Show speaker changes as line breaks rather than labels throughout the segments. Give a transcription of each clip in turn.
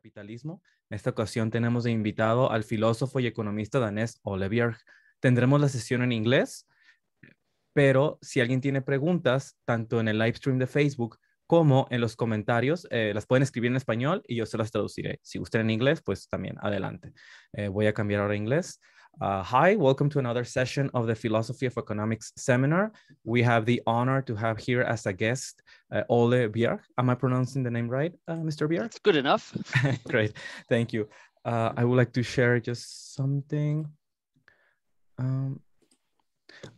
capitalismo. En esta ocasión tenemos de invitado al filósofo y economista danés Ole. Tendremos la sesión en inglés, pero si alguien tiene preguntas, tanto en el live stream de Facebook como en los comentarios, eh, las pueden escribir en español y yo se las traduciré. Si gustan en inglés, pues también adelante. Eh, voy a cambiar ahora a inglés. Uh, hi, welcome to another session of the Philosophy of Economics seminar. We have the honor to have here as a guest uh, Ole Bjerg. Am I pronouncing the name right, uh, Mr. Bjerg?
That's good enough.
Great, thank you. Uh, I would like to share just something. Um,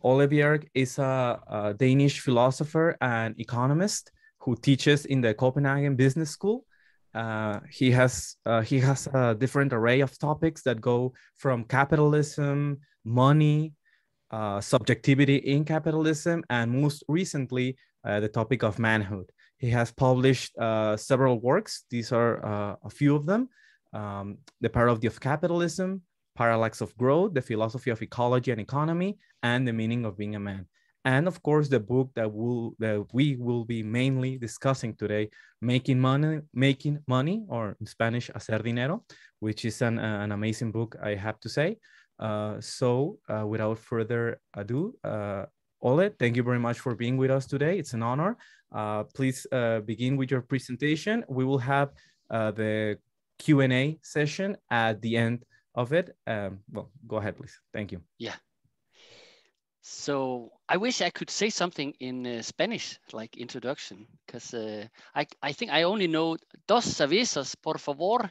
Ole Bjerg is a, a Danish philosopher and economist who teaches in the Copenhagen Business School uh, he has uh, he has a different array of topics that go from capitalism, money, uh, subjectivity in capitalism, and most recently uh, the topic of manhood. He has published uh, several works. These are uh, a few of them: um, "The Parody of Capitalism," "Parallax of Growth," "The Philosophy of Ecology and Economy," and "The Meaning of Being a Man." And of course the book that will that we will be mainly discussing today making money making money or in spanish hacer dinero which is an, uh, an amazing book i have to say uh, so uh, without further ado uh, Ole, thank you very much for being with us today. It's an honor. Uh, please uh, begin with your presentation. We will have the Q&A session at the end of it. Um, well, go ahead, please. Thank you.
Yeah, so I wish I could say something in uh, Spanish, like introduction, because uh, I, I think I only know dos cervezas, por favor,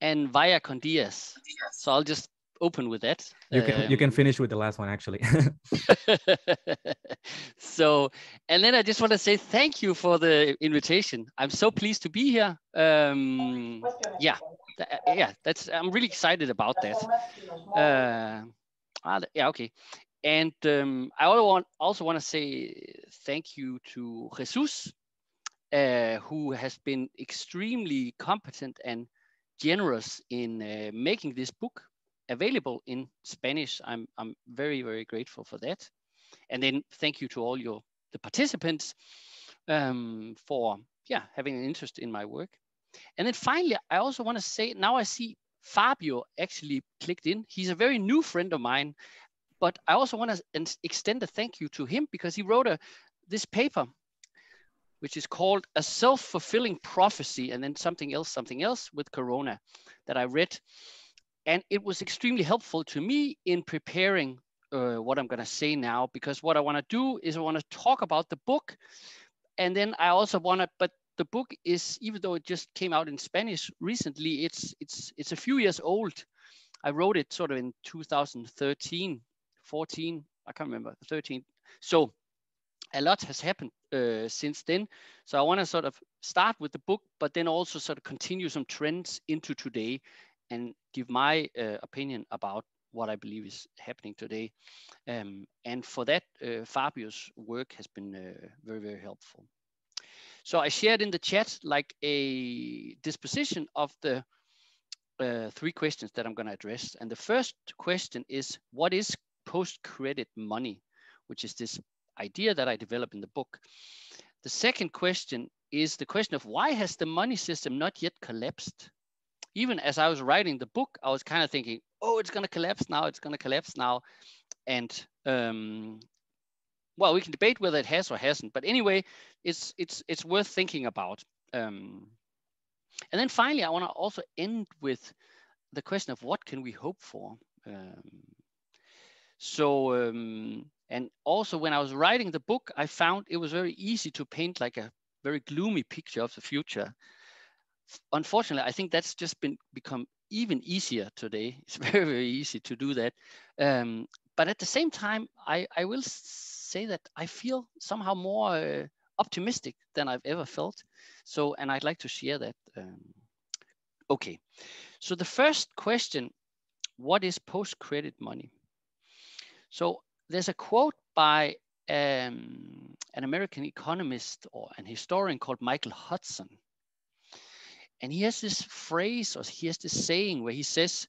and vaya con días. So I'll just open with that.
You can, um, you can finish with the last one, actually.
so, and then I just want to say thank you for the invitation. I'm so pleased to be here. Um, yeah, th yeah, that's, I'm really excited about that. Uh, ah, yeah, okay. And um, I also want, also want to say thank you to Jesus, uh, who has been extremely competent and generous in uh, making this book available in Spanish. I'm, I'm very, very grateful for that. And then thank you to all your the participants um, for yeah having an interest in my work. And then finally, I also want to say now I see Fabio actually clicked in. He's a very new friend of mine. But I also want to extend a thank you to him because he wrote a this paper, which is called A Self-Fulfilling Prophecy, and then something else, something else with Corona that I read. And it was extremely helpful to me in preparing uh, what I'm going to say now, because what I want to do is I want to talk about the book. And then I also want to, but the book is, even though it just came out in Spanish recently, it's, it's, it's a few years old. I wrote it sort of in 2013 14, I can't remember, 13. So a lot has happened uh, since then. So I want to sort of start with the book, but then also sort of continue some trends into today and give my uh, opinion about what I believe is happening today. Um, and for that, uh, Fabio's work has been uh, very, very helpful. So I shared in the chat like a disposition of the uh, three questions that I'm going to address. And the first question is, what is post-credit money, which is this idea that I develop in the book. The second question is the question of why has the money system not yet collapsed? Even as I was writing the book, I was kind of thinking, oh, it's going to collapse now, it's going to collapse now. And um, well, we can debate whether it has or hasn't, but anyway, it's it's it's worth thinking about. Um, and then finally, I want to also end with the question of what can we hope for? Um, so, um, and also when I was writing the book, I found it was very easy to paint like a very gloomy picture of the future. Unfortunately, I think that's just been become even easier today. It's very, very easy to do that. Um, but at the same time, I, I will say that I feel somehow more uh, optimistic than I've ever felt. So, and I'd like to share that. Um, okay, so the first question, what is post-credit money? So there's a quote by um, an American economist or an historian called Michael Hudson. And he has this phrase or he has this saying where he says,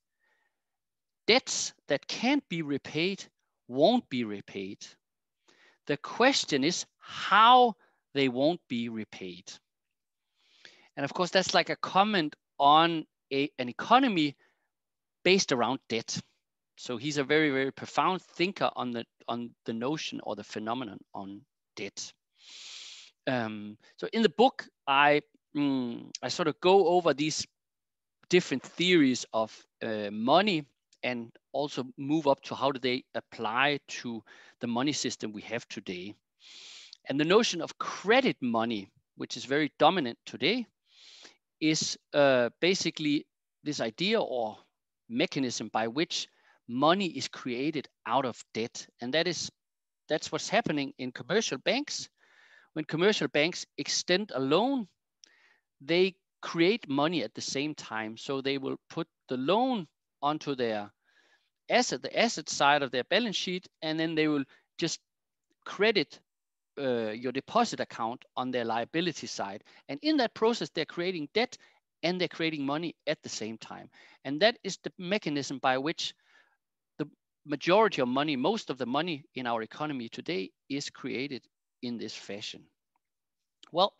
debts that can't be repaid won't be repaid. The question is how they won't be repaid. And of course, that's like a comment on a, an economy based around debt. So he's a very, very profound thinker on the on the notion or the phenomenon on debt. Um, so in the book, I mm, I sort of go over these different theories of uh, money and also move up to how do they apply to the money system we have today. And the notion of credit money, which is very dominant today, is uh, basically this idea or mechanism by which money is created out of debt. And that is that's what's happening in commercial banks. When commercial banks extend a loan, they create money at the same time. So they will put the loan onto their asset, the asset side of their balance sheet, and then they will just credit uh, your deposit account on their liability side. And in that process, they're creating debt and they're creating money at the same time. And that is the mechanism by which majority of money, most of the money in our economy today is created in this fashion. Well,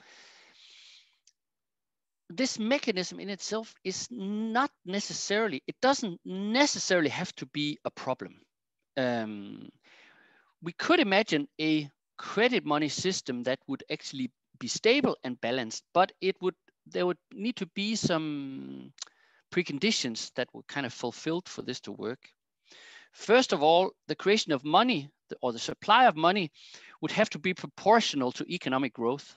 this mechanism in itself is not necessarily, it doesn't necessarily have to be a problem. Um, we could imagine a credit money system that would actually be stable and balanced, but it would there would need to be some preconditions that were kind of fulfilled for this to work. First of all, the creation of money or the supply of money would have to be proportional to economic growth.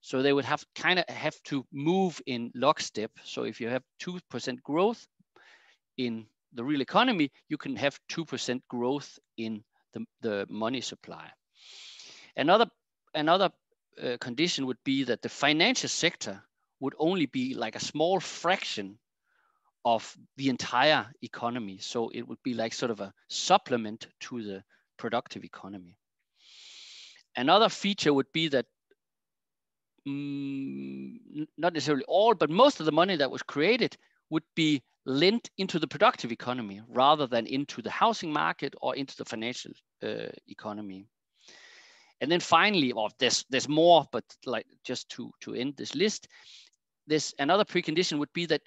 So they would have kind of have to move in lockstep. So if you have 2% growth in the real economy, you can have 2% growth in the, the money supply. Another, another uh, condition would be that the financial sector would only be like a small fraction of the entire economy. So it would be like sort of a supplement to the productive economy. Another feature would be that mm, not necessarily all, but most of the money that was created would be lent into the productive economy rather than into the housing market or into the financial uh, economy. And then finally, well, there's there's more, but like just to to end this list, this another precondition would be that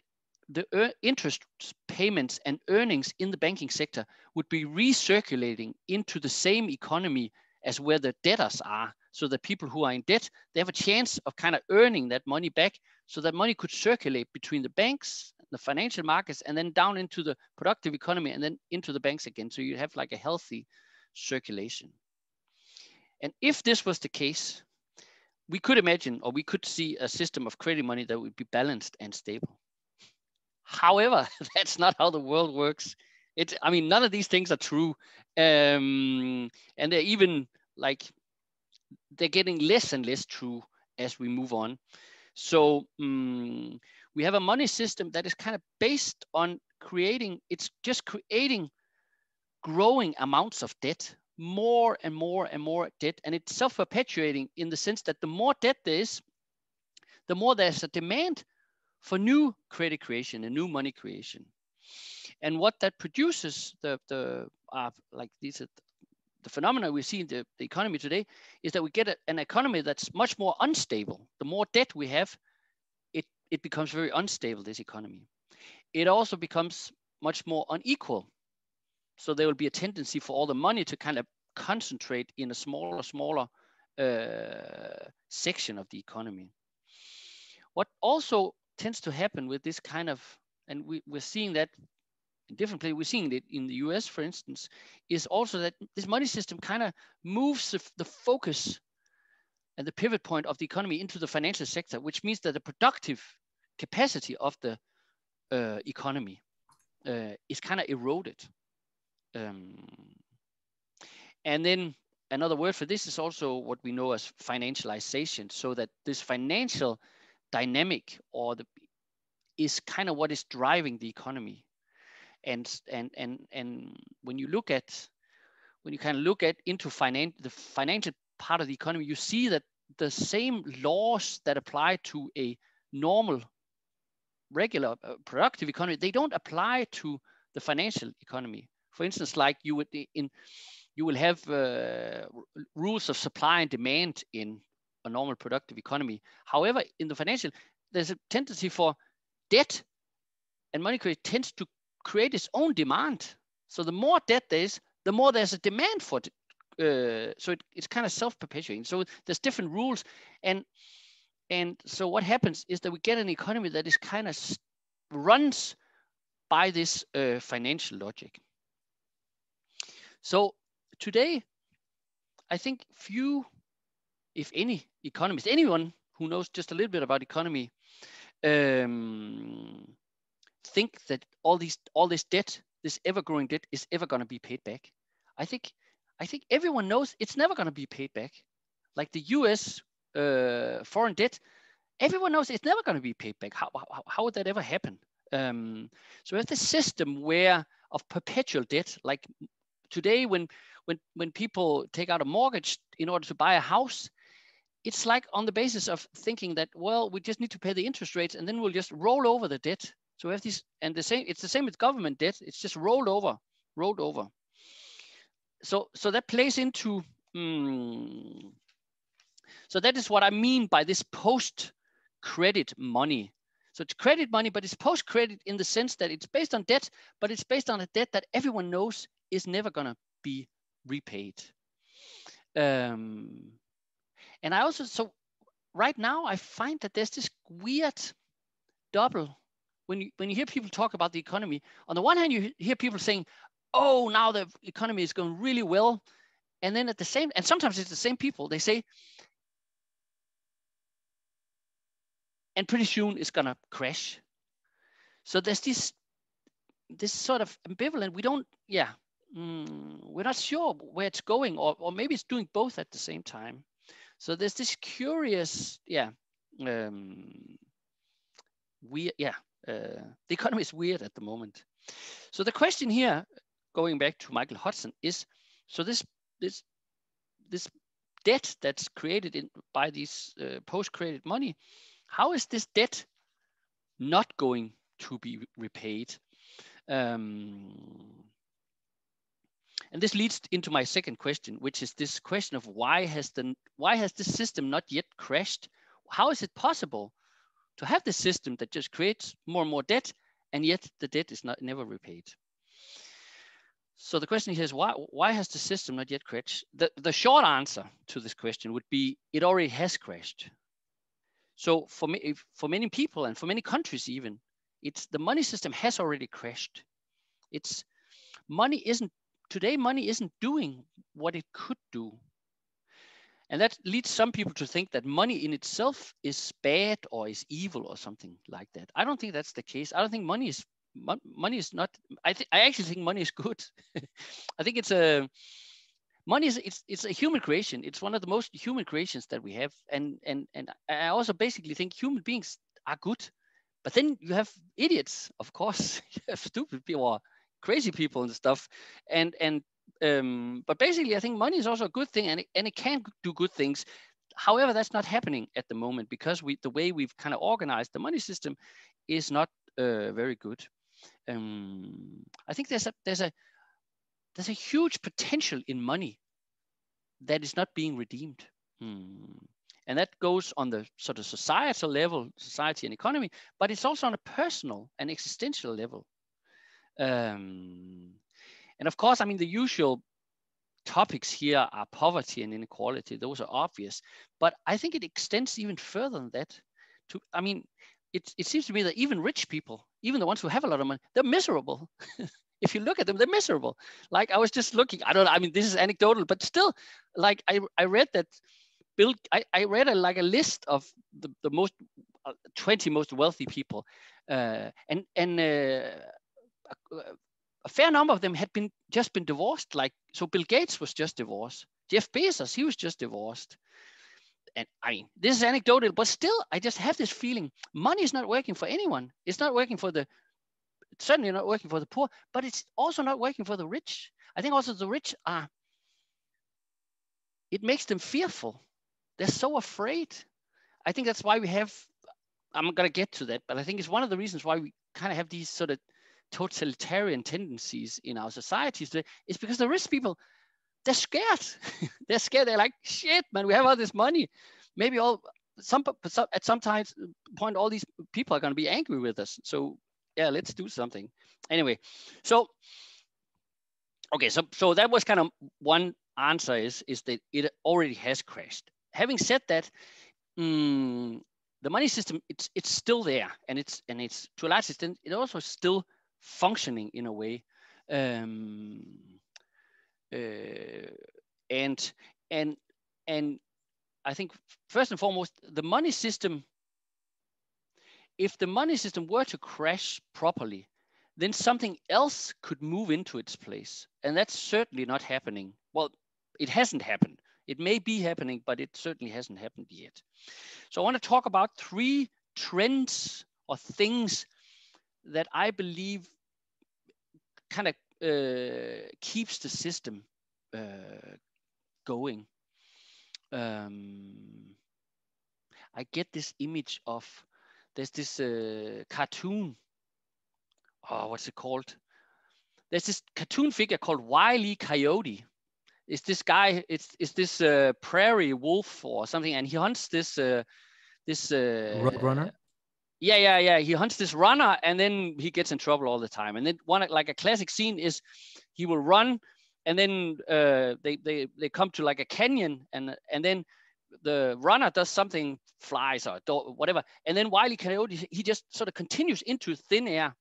the interest payments and earnings in the banking sector would be recirculating into the same economy as where the debtors are so that people who are in debt, they have a chance of kind of earning that money back so that money could circulate between the banks, the financial markets, and then down into the productive economy and then into the banks again. So you have like a healthy circulation. And if this was the case, we could imagine or we could see a system of credit money that would be balanced and stable. However, that's not how the world works. It, I mean, none of these things are true. Um, and they're even like they're getting less and less true as we move on. So um, we have a money system that is kind of based on creating, it's just creating growing amounts of debt, more and more and more debt. And it's self perpetuating in the sense that the more debt there is, the more there's a demand for new credit creation and new money creation. And what that produces, the, the uh, like these are the phenomena we see in the, the economy today is that we get a, an economy that's much more unstable. The more debt we have, it, it becomes very unstable, this economy. It also becomes much more unequal. So there will be a tendency for all the money to kind of concentrate in a smaller, smaller uh, section of the economy. What also tends to happen with this kind of, and we, we're seeing that in different places, we're seeing it in the US, for instance, is also that this money system kind of moves the, the focus and the pivot point of the economy into the financial sector, which means that the productive capacity of the uh, economy uh, is kind of eroded. Um, and then another word for this is also what we know as financialization, so that this financial dynamic or the is kind of what is driving the economy. And and and and when you look at when you kind of look at into finance the financial part of the economy you see that the same laws that apply to a normal regular uh, productive economy they don't apply to the financial economy. For instance like you would in you will have uh, rules of supply and demand in a normal productive economy however in the financial there's a tendency for debt and money create tends to create its own demand. So the more debt there is, the more there's a demand for it. Uh, so it, it's kind of self-perpetuating. So there's different rules, and and so what happens is that we get an economy that is kind of runs by this uh, financial logic. So today, I think few, if any, economists, anyone who knows just a little bit about economy, um, think that all these all this debt, this ever-growing debt, is ever going to be paid back. I think I think everyone knows it's never going to be paid back. Like the U.S. Uh, foreign debt, everyone knows it's never going to be paid back. How, how, how would that ever happen? Um, so we have this system where of perpetual debt, like today when when when people take out a mortgage in order to buy a house, it's like on the basis of thinking that well we just need to pay the interest rates and then we'll just roll over the debt. So we have these, and the same it's the same with government debt. It's just rolled over, rolled over. So so that plays into mm, so that is what I mean by this post credit money so it's credit money, but it's post credit in the sense that it's based on debt, but it's based on a debt that everyone knows is never going to be repaid. Um, and I also, so right now, I find that there's this weird double when you, when you hear people talk about the economy. On the one hand, you hear people saying, oh, now the economy is going really well. And then at the same, and sometimes it's the same people, they say, and pretty soon it's gonna crash. So there's this this sort of ambivalent. We don't, yeah, mm, we're not sure where it's going, or or maybe it's doing both at the same time. So there's this curious, yeah, um, we, yeah, uh, the economy is weird at the moment. So the question here, going back to Michael Hudson, is so this this this debt that's created in by these uh, post-credit money how is this debt not going to be repaid? Um, and this leads into my second question, which is this question of why has the why has this system not yet crashed? How is it possible to have this system that just creates more and more debt, and yet the debt is not never repaid? So the question here is why why has the system not yet crashed? The the short answer to this question would be it already has crashed. So for me, for many people and for many countries even, it's the money system has already crashed. It's money isn't today. Money isn't doing what it could do, and that leads some people to think that money in itself is bad or is evil or something like that. I don't think that's the case. I don't think money is money is not. I think I actually think money is good. I think it's a money is it's it's a human creation. It's one of the most human creations that we have, and and and I also basically think human beings are good, but then you have idiots, of course. you have stupid people, crazy people and stuff, and and um, but basically, I think money is also a good thing, and it, and it can do good things. However, that's not happening at the moment because we the way we've kind of organized the money system is not uh, very good. Um, I think there's a there's a there's a huge potential in money that is not being redeemed. Hmm. And that goes on the sort of societal level, society and economy, but it's also on a personal and existential level. Um, and of course, I mean, the usual topics here are poverty and inequality. Those are obvious, but I think it extends even further than that. To, I mean, it, it seems to me that even rich people, even the ones who have a lot of money, they're miserable. if you look at them, they're miserable. Like I was just looking, I don't know, I mean, this is anecdotal, but still, like I, I read that Bill, I, I read a, like a list of the, the most, uh, 20 most wealthy people. Uh, and and uh, a, fair number of them had been just been divorced. Like, so Bill Gates was just divorced. Jeff Bezos, he was just divorced. And I mean, this is anecdotal, but still, I just have this feeling money is not working for anyone. It's not working for the certainly not working for the poor, but it's also not working for the rich. I think also the rich are, it makes them fearful. They're so afraid. I think that's why we have, I'm going to get to that, but I think it's one of the reasons why we kind of have these sort of totalitarian tendencies in our societies today is because the rich people, they're scared. they're scared. They're like, shit, man, we have all this money. Maybe all, some, at some times point, all these people are going to be angry with us. So yeah, let's do something. Anyway, so okay, so so that was kind of one answer is is that it already has crashed. Having said that, mm, the money system it's it's still there, and it's and it's to a large extent it also still functioning in a way. Um, uh, and and and I think first and foremost, the money system. If the money system were to crash properly, then something else could move into its place, and that's certainly not happening. Well, it hasn't happened. It may be happening, but it certainly hasn't happened yet. So I want to talk about three trends or things that I believe kind of uh, keeps the system uh, going. Um, I get this image of there's this uh, cartoon. Oh, what's it called? There's this cartoon figure called Wile E. Coyote. It's this guy. It's it's this uh, prairie wolf or something, and he hunts this uh, this uh,
Roadrunner
yeah, yeah, yeah. He hunts this runner and then he gets in trouble all the time. And then one like a classic scene is he will run and then uh, they, they they come to like a canyon and and then the runner does something flies or whatever. And then Wiley Coyote he just sort of continues into thin air.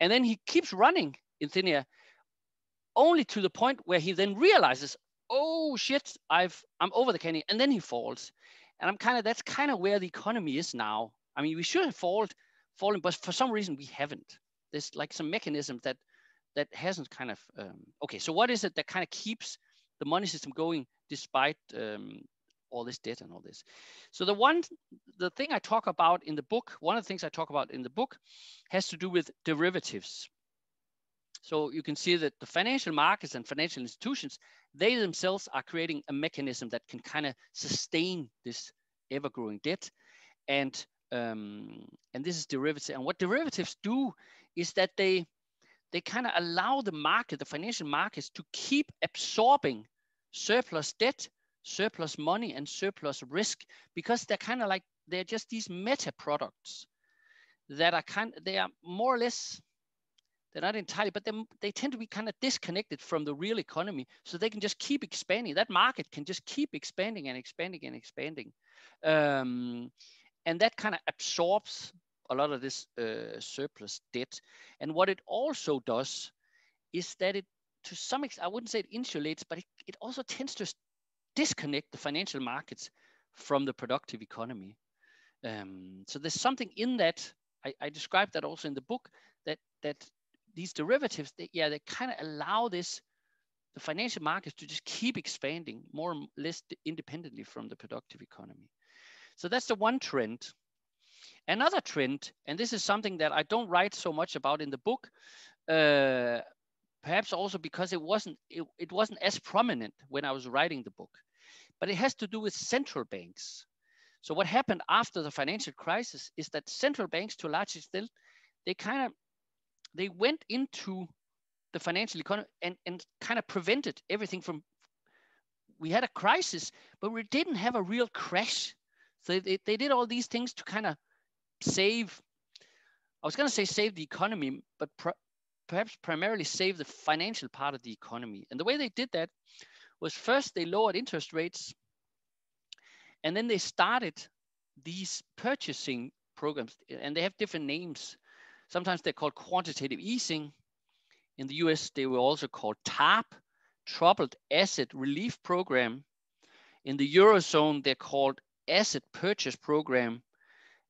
And then he keeps running in thin air only to the point where he then realizes oh shit I've I'm over the canyon and then he falls. And I'm kind of that's kind of where the economy is now I mean, we should have fallen, but for some reason we haven't. There's like some mechanism that that hasn't kind of um, okay. So what is it that kind of keeps the money system going despite um, all this debt and all this? So the one, the thing I talk about in the book, one of the things I talk about in the book, has to do with derivatives. So you can see that the financial markets and financial institutions, they themselves are creating a mechanism that can kind of sustain this ever-growing debt. And um, and this is derivatives. And what derivatives do is that they they kind of allow the market, the financial markets, to keep absorbing surplus debt, surplus money, and surplus risk because they're kind of like they're just these meta products that are kind. They are more or less. They're not entirely, but they, they tend to be kind of disconnected from the real economy. So they can just keep expanding. That market can just keep expanding and expanding and expanding. Um, and that kind of absorbs a lot of this uh, surplus debt. And what it also does is that it, to some extent, I wouldn't say it insulates, but it, it also tends to disconnect the financial markets from the productive economy. Um, so there's something in that. I, I described that also in the book that that these derivatives, they, yeah, they kind of allow this the financial markets to just keep expanding more or less independently from the productive economy. So that's the one trend. Another trend, and this is something that I don't write so much about in the book, uh, perhaps also because it wasn't it, it wasn't as prominent when I was writing the book, but it has to do with central banks. So what happened after the financial crisis is that central banks, to a large extent, they kind of they went into the financial economy and, and kind of prevented everything from we had a crisis, but we didn't have a real crash so they, they did all these things to kind of save, I was going to say save the economy, but pr perhaps primarily save the financial part of the economy. And the way they did that was first they lowered interest rates and then they started these purchasing programs and they have different names. Sometimes they're called quantitative easing. In the US, they were also called TARP, Troubled Asset Relief Program. In the Eurozone, they're called asset purchase program,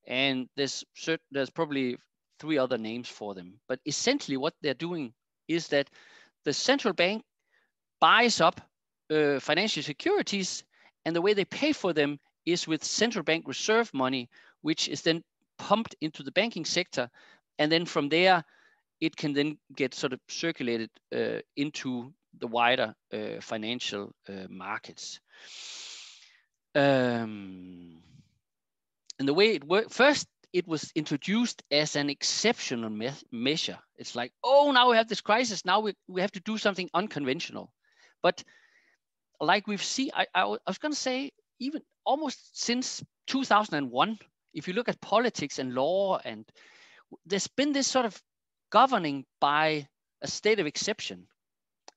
and there's there's probably three other names for them. But essentially, what they're doing is that the central bank buys up uh, financial securities, and the way they pay for them is with central bank reserve money, which is then pumped into the banking sector, and then from there, it can then get sort of circulated uh, into the wider uh, financial uh, markets. Um, and the way it worked, first it was introduced as an exceptional me measure. It's like, oh, now we have this crisis. Now we, we have to do something unconventional. But like we've seen, I, I, I was going to say, even almost since 2001, if you look at politics and law, and there's been this sort of governing by a state of exception.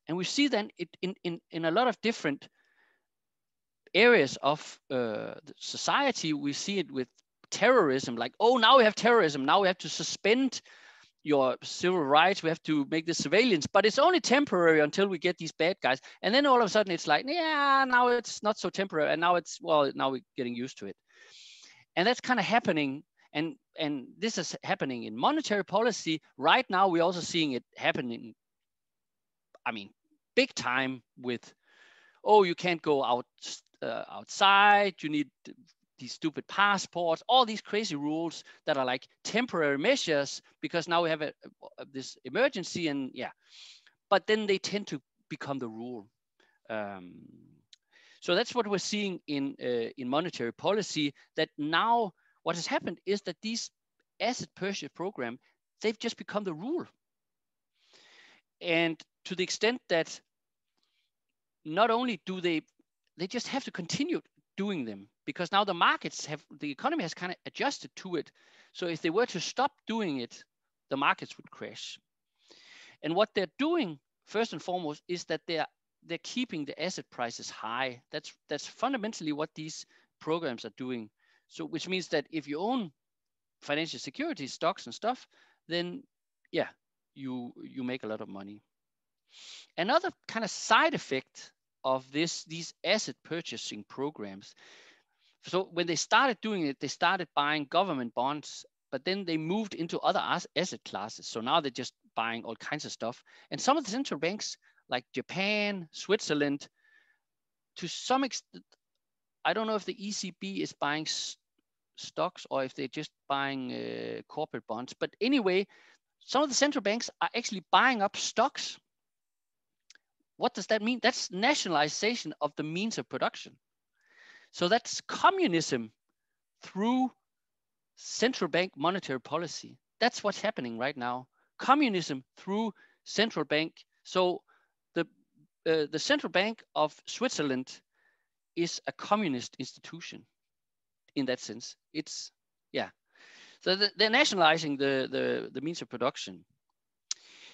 And we see then it in, in, in a lot of different areas of uh, society. We see it with terrorism, like, oh, now we have terrorism. Now we have to suspend your civil rights. We have to make the surveillance, but it's only temporary until we get these bad guys. And then all of a sudden it's like, yeah, now it's not so temporary. And now it's, well, now we're getting used to it. And that's kind of happening. And, and this is happening in monetary policy. Right now, we're also seeing it happening, I mean, big time with, oh, you can't go out uh, outside. You need these stupid passports, all these crazy rules that are like temporary measures because now we have a, a, this emergency and yeah, but then they tend to become the rule. Um, so that's what we're seeing in uh, in monetary policy. That now what has happened is that these asset purchase program they've just become the rule, and to the extent that not only do they they just have to continue doing them because now the markets have the economy has kind of adjusted to it. So if they were to stop doing it the markets would crash. And what they're doing first and foremost is that they're they're keeping the asset prices high. That's that's fundamentally what these programs are doing. So which means that if you own financial securities, stocks and stuff then yeah you you make a lot of money. Another kind of side effect of this these asset purchasing programs. So when they started doing it, they started buying government bonds, but then they moved into other asset classes. So now they're just buying all kinds of stuff. And some of the central banks, like Japan, Switzerland, to some extent, I don't know if the ECB is buying stocks or if they're just buying uh, corporate bonds. But anyway, some of the central banks are actually buying up stocks what does that mean? That's nationalization of the means of production. So that's communism through central bank monetary policy. That's what's happening right now. Communism through central bank. So the uh, the central bank of Switzerland is a communist institution in that sense. It's yeah. So they're nationalizing the, the the means of production.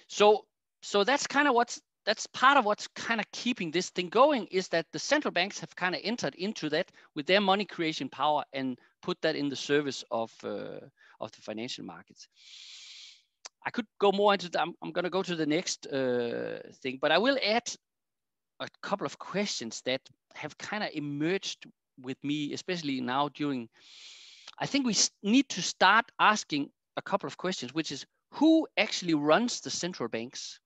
So so that's kind of what's that's part of what's kind of keeping this thing going is that the central banks have kind of entered into that with their money creation power and put that in the service of uh, of the financial markets. I could go more into that. I'm, I'm going to go to the next uh, thing, but I will add a couple of questions that have kind of emerged with me, especially now during. I think we need to start asking a couple of questions, which is who actually runs the central banks?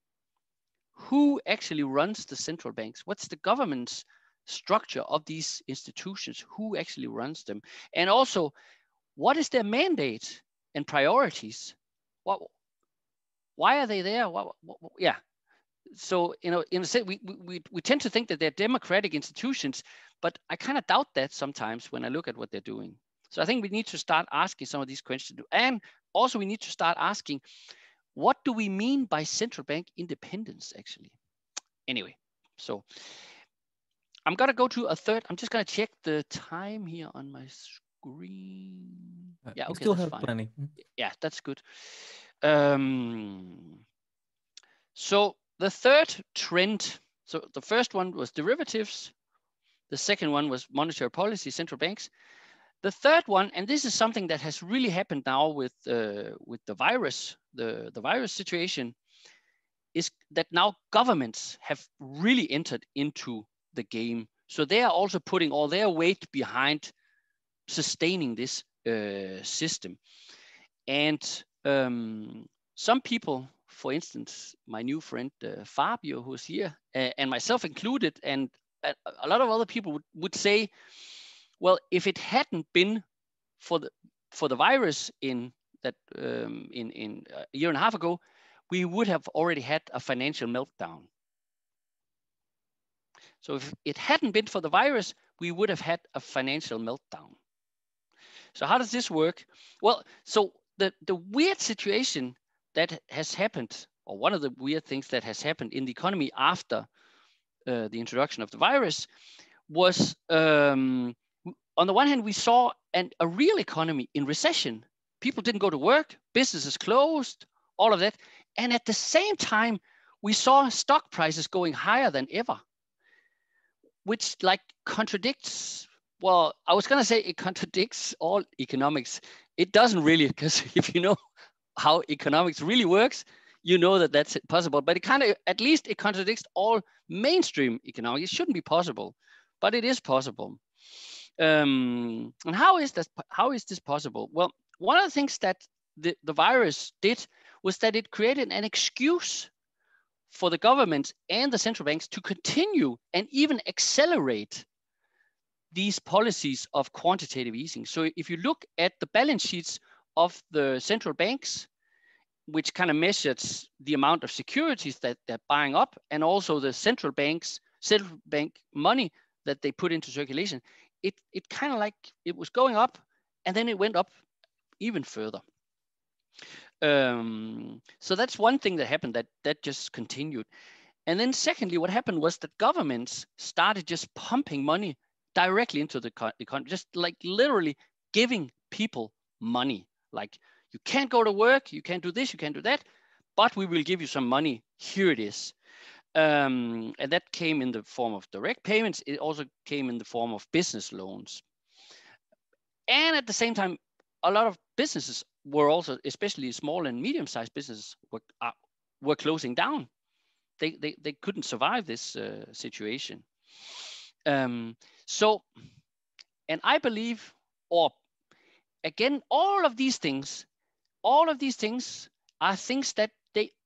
Who actually runs the central banks? What's the government's structure of these institutions? Who actually runs them? And also, what is their mandate and priorities? What, why are they there? What, what, yeah. So, you know, in a sense, we, we, we tend to think that they're democratic institutions, but I kind of doubt that sometimes when I look at what they're doing. So I think we need to start asking some of these questions. And also we need to start asking, what do we mean by central bank independence actually? Anyway, so I'm gonna go to a third. I'm just gonna check the time here on my screen.
Uh, yeah, okay, still have fine. plenty.
Yeah, that's good. Um, so the third trend. So the first one was derivatives. The second one was monetary policy, central banks. The third one, and this is something that has really happened now with uh, with the virus, the, the virus situation, is that now governments have really entered into the game. So they are also putting all their weight behind sustaining this uh, system. And um, some people, for instance, my new friend uh, Fabio, who's here, uh, and myself included, and a, a lot of other people would, would say, well, if it hadn't been for the for the virus in that um, in in a year and a half ago, we would have already had a financial meltdown. So if it hadn't been for the virus, we would have had a financial meltdown. So how does this work? Well, so the, the weird situation that has happened, or one of the weird things that has happened in the economy after uh, the introduction of the virus was um, on the one hand, we saw an, a real economy in recession. people didn't go to work, businesses closed, all of that. And at the same time, we saw stock prices going higher than ever, which like contradicts, well, I was gonna say it contradicts all economics. It doesn't really, because if you know how economics really works, you know that that's possible, but it kind of, at least it contradicts all mainstream economics. It shouldn't be possible, but it is possible. Um, and how is this, how is this possible? Well, one of the things that the, the virus did was that it created an excuse for the government and the central banks to continue and even accelerate these policies of quantitative easing. So if you look at the balance sheets of the central banks, which kind of measures the amount of securities that they're buying up and also the central banks, central bank money that they put into circulation, it, it kind of like it was going up and then it went up even further. Um, so that's one thing that happened that that just continued. And then secondly, what happened was that governments started just pumping money directly into the economy, just like literally giving people money. Like you can't go to work, you can't do this, you can't do that, but we will give you some money. Here it is. Um, and that came in the form of direct payments. It also came in the form of business loans. And at the same time, a lot of businesses were also, especially small and medium-sized businesses, were, uh, were closing down. They, they, they couldn't survive this uh, situation. Um, so, and I believe, or again, all of these things, all of these things are things that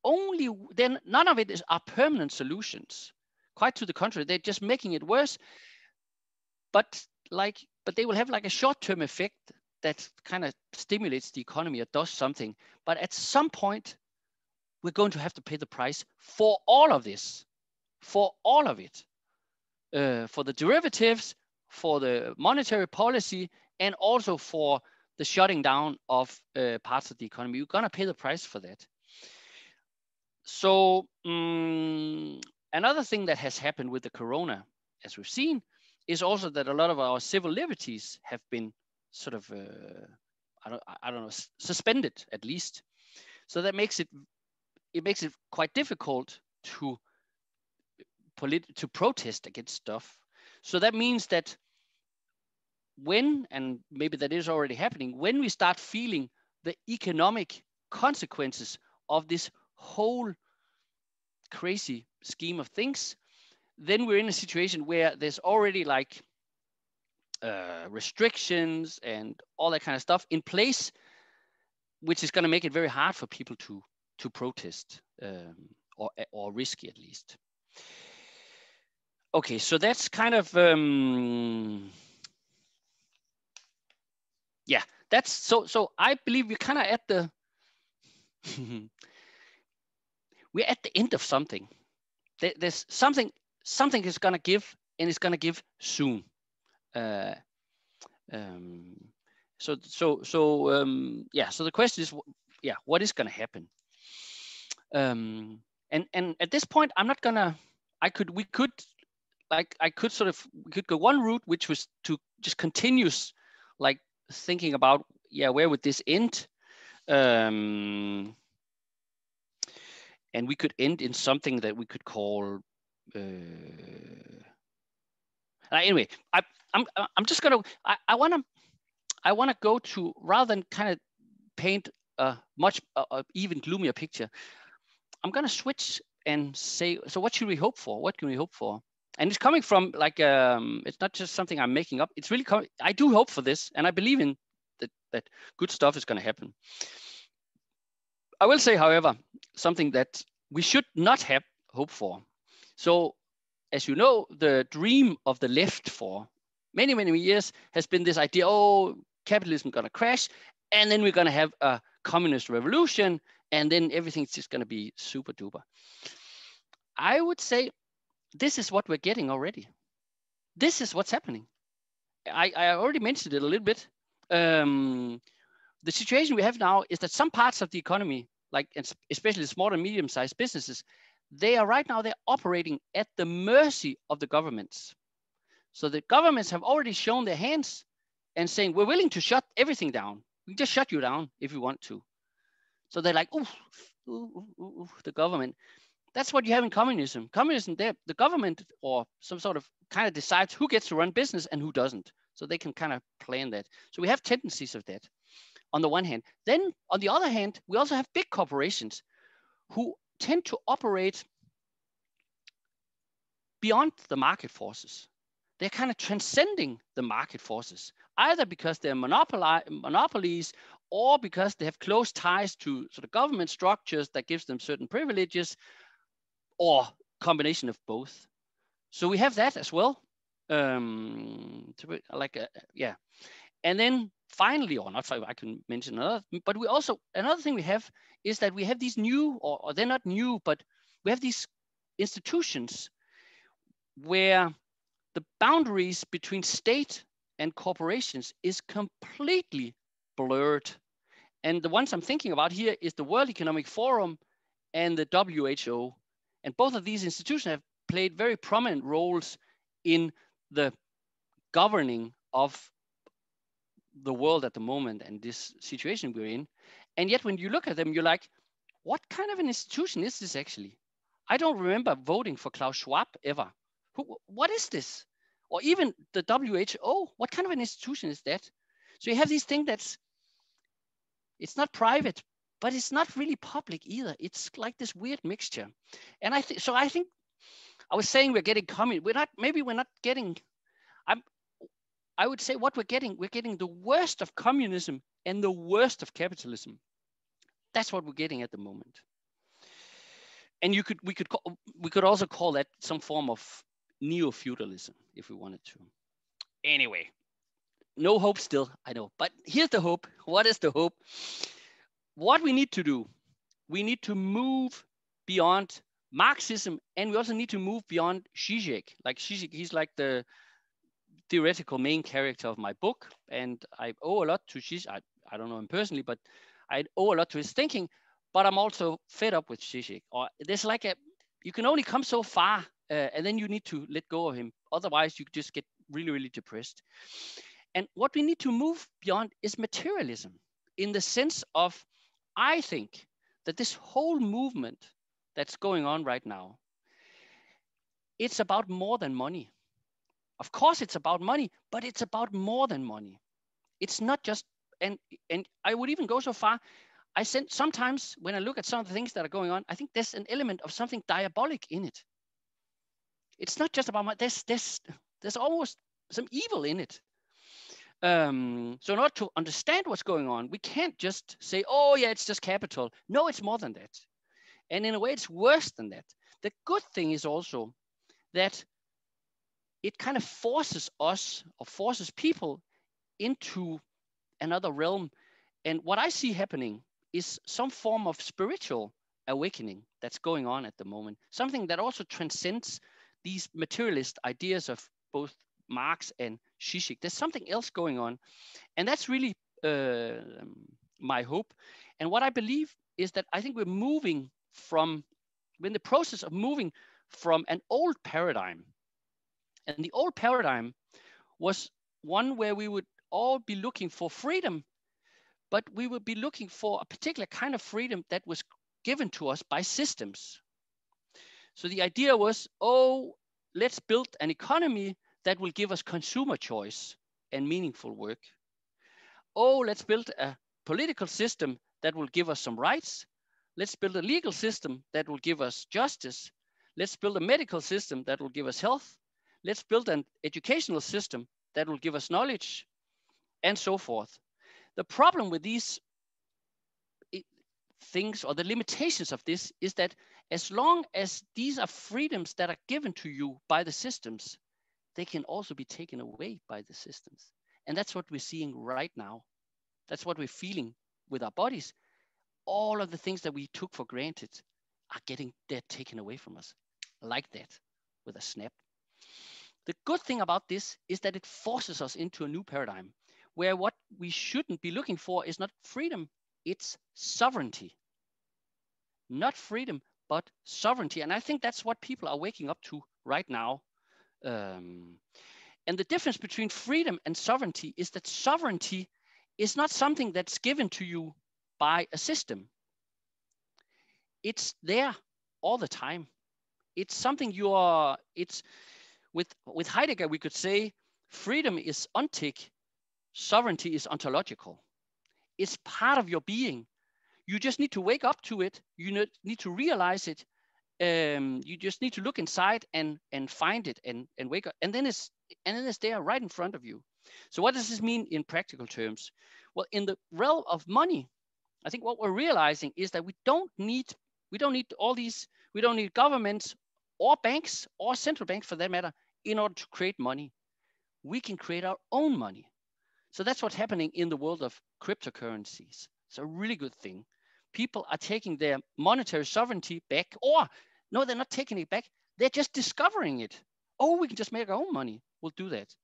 only then none of it is are permanent solutions. Quite to the contrary, they're just making it worse. But like, but they will have like a short-term effect that kind of stimulates the economy or does something. But at some point, we're going to have to pay the price for all of this, for all of it, uh, for the derivatives, for the monetary policy, and also for the shutting down of uh, parts of the economy. You're going to pay the price for that. So um, another thing that has happened with the corona, as we've seen, is also that a lot of our civil liberties have been sort of, uh, I, don't, I don't know, suspended at least. So that makes it, it makes it quite difficult to, polit- to protest against stuff. So that means that when, and maybe that is already happening, when we start feeling the economic consequences of this whole crazy scheme of things, then we're in a situation where there's already like uh, restrictions and all that kind of stuff in place, which is going to make it very hard for people to to protest um, or or risky at least. Okay, so that's kind of um, yeah, that's so. So I believe we're kind of at the we're at the end of something. There's something something is gonna give, and it's gonna give soon. Uh, um, so so so um, yeah. So the question is, yeah, what is gonna happen? Um, and and at this point, I'm not gonna. I could we could like I could sort of we could go one route, which was to just continuous like thinking about, yeah, where would this end? Um, and we could end in something that we could call. Uh, anyway, I, I'm I'm just gonna I, wanna I wanna go to rather than kind of paint a much uh, even gloomier picture. I'm gonna switch and say, so what should we hope for? What can we hope for? and it's coming from like um, it's not just something I'm making up. It's really. I do hope for this, and I believe in that that good stuff is going to happen. I will say, however, something that we should not have hope for. So, as you know, the dream of the left for many many years has been this idea: oh, capitalism going to crash, and then we're going to have a communist revolution, and then everything's just going to be super duper. I would say this is what we're getting already. This is what's happening. I, I already mentioned it a little bit. Um, the situation we have now is that some parts of the economy, like especially small and medium-sized businesses, they are right now they're operating at the mercy of the governments. So the governments have already shown their hands and saying we're willing to shut everything down. We can just shut you down if we want to. So they're like, ooh, ooh, ooh, ooh, the government. That's what you have in communism. Communism, the government or some sort of kind of decides who gets to run business and who doesn't. So they can kind of plan that. So we have tendencies of that on the one hand. Then on the other hand, we also have big corporations who tend to operate beyond the market forces. They're kind of transcending the market forces, either because they're monopolies or because they have close ties to sort of government structures that gives them certain privileges or combination of both. So we have that as well. Um, like, a, yeah. And then finally, or not, I can mention another, but we also, another thing we have is that we have these new, or, or they're not new, but we have these institutions where the boundaries between state and corporations is completely blurred. And the ones I'm thinking about here is the World Economic Forum and the WHO. And both of these institutions have played very prominent roles in the governing of the world at the moment and this situation we're in. And yet when you look at them, you're like, what kind of an institution is this actually? I don't remember voting for Klaus Schwab ever. Who, what is this? Or even the WHO, what kind of an institution is that? So you have these things that's, it's not private, but it's not really public either. It's like this weird mixture. And I think, so I think, I was saying we're getting coming, we're not, maybe we're not getting, I'm, I would say what we're getting, we're getting the worst of communism and the worst of capitalism. That's what we're getting at the moment. And you could, we could, call, we could also call that some form of neo-feudalism if we wanted to. Anyway, no hope still, I know. But here's the hope. What is the hope? What we need to do, we need to move beyond Marxism, and we also need to move beyond Zizek. Like Zizek, he's like the theoretical main character of my book, and I owe a lot to Zizek. I, I don't know him personally, but I owe a lot to his thinking. But I'm also fed up with Zizek. Or there's like a, you can only come so far, uh, and then you need to let go of him. Otherwise, you just get really, really depressed. And what we need to move beyond is materialism in the sense of, I think that this whole movement that's going on right now, it's about more than money. Of course, it's about money, but it's about more than money. It's not just, and, and I would even go so far. I sent sometimes when I look at some of the things that are going on, I think there's an element of something diabolic in it. It's not just about money, there's, there's, there's almost some evil in it. Um, so order to understand what's going on, we can't just say, oh yeah, it's just capital. No, it's more than that. And in a way, it's worse than that. The good thing is also that it kind of forces us or forces people into another realm. And what I see happening is some form of spiritual awakening that's going on at the moment, something that also transcends these materialist ideas of both Marx and Zizek. There's something else going on. And that's really uh, my hope. And what I believe is that I think we're moving from, we're in the process of moving from an old paradigm and the old paradigm was one where we would all be looking for freedom, but we would be looking for a particular kind of freedom that was given to us by systems. So the idea was, oh, let's build an economy that will give us consumer choice and meaningful work. Oh, let's build a political system that will give us some rights. Let's build a legal system that will give us justice. Let's build a medical system that will give us health let's build an educational system that will give us knowledge and so forth. The problem with these things or the limitations of this is that as long as these are freedoms that are given to you by the systems, they can also be taken away by the systems. And that's what we're seeing right now. That's what we're feeling with our bodies. All of the things that we took for granted are getting they're taken away from us like that with a snap. The good thing about this is that it forces us into a new paradigm where what we shouldn't be looking for is not freedom, it's sovereignty. Not freedom, but sovereignty. And I think that's what people are waking up to right now. Um, and the difference between freedom and sovereignty is that sovereignty is not something that's given to you by a system. It's there all the time. It's something you are, it's with, with Heidegger, we could say freedom is ontic, sovereignty is ontological. It's part of your being. You just need to wake up to it. You need to realize it. Um, you just need to look inside and and find it and and wake up. And then it's and then it's there right in front of you. So what does this mean in practical terms? Well, in the realm of money, I think what we're realizing is that we don't need we don't need all these we don't need governments or banks or central banks for that matter in order to create money. We can create our own money. So that's what's happening in the world of cryptocurrencies. It's a really good thing. People are taking their monetary sovereignty back, or no, they're not taking it back. They're just discovering it. Oh, we can just make our own money. We'll do that.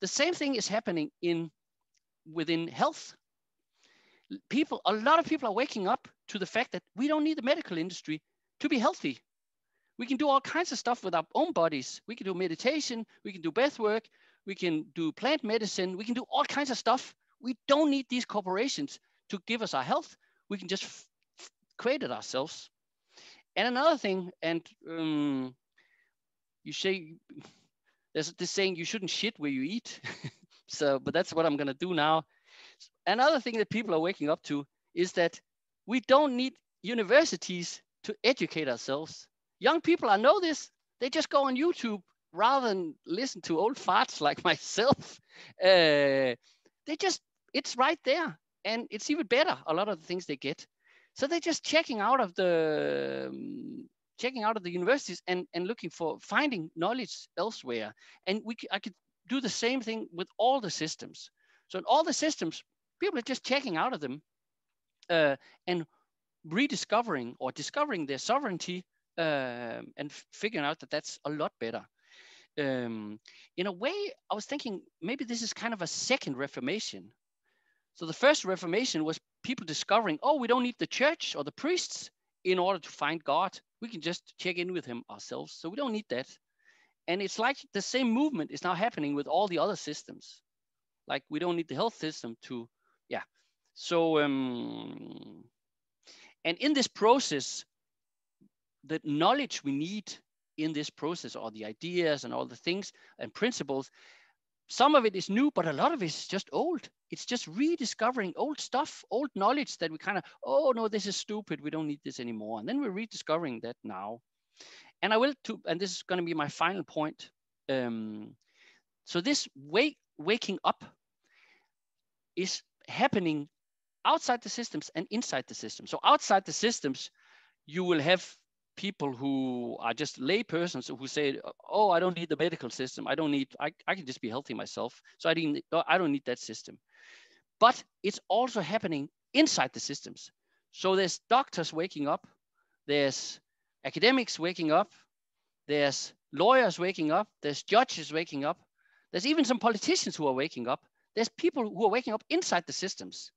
The same thing is happening in within health. People, a lot of people are waking up to the fact that we don't need the medical industry to be healthy. We can do all kinds of stuff with our own bodies. We can do meditation, we can do breath work, we can do plant medicine, we can do all kinds of stuff. We don't need these corporations to give us our health. We can just create it ourselves. And another thing, and um, you say there's this saying you shouldn't shit where you eat. so, but that's what I'm gonna do now. Another thing that people are waking up to is that we don't need universities to educate ourselves. Young people, I know this, they just go on YouTube rather than listen to old farts like myself. Uh, they just, it's right there. And it's even better, a lot of the things they get. So they're just checking out of the, um, checking out of the universities and, and looking for finding knowledge elsewhere. And we, I could do the same thing with all the systems. So in all the systems, people are just checking out of them uh, and rediscovering or discovering their sovereignty uh, and figuring out that that's a lot better. Um, in a way, I was thinking maybe this is kind of a second Reformation. So the first Reformation was people discovering, oh, we don't need the church or the priests in order to find God. We can just check in with him ourselves. So we don't need that. And it's like the same movement is now happening with all the other systems. Like we don't need the health system to, yeah. So, um, and in this process, the knowledge we need in this process, or the ideas and all the things and principles, some of it is new, but a lot of it is just old. It's just rediscovering old stuff, old knowledge that we kind of, oh no, this is stupid. We don't need this anymore. And then we're rediscovering that now. And I will, to, and this is going to be my final point. Um, so this wake, waking up is happening outside the systems and inside the system. So outside the systems, you will have people who are just lay persons who say, "Oh, I don't need the medical system. I don't need. I, I can just be healthy myself. So I didn't. Oh, I don't need that system." But it's also happening inside the systems. So there's doctors waking up. There's academics waking up. There's lawyers waking up. There's judges waking up. There's even some politicians who are waking up. There's people who are waking up inside the systems.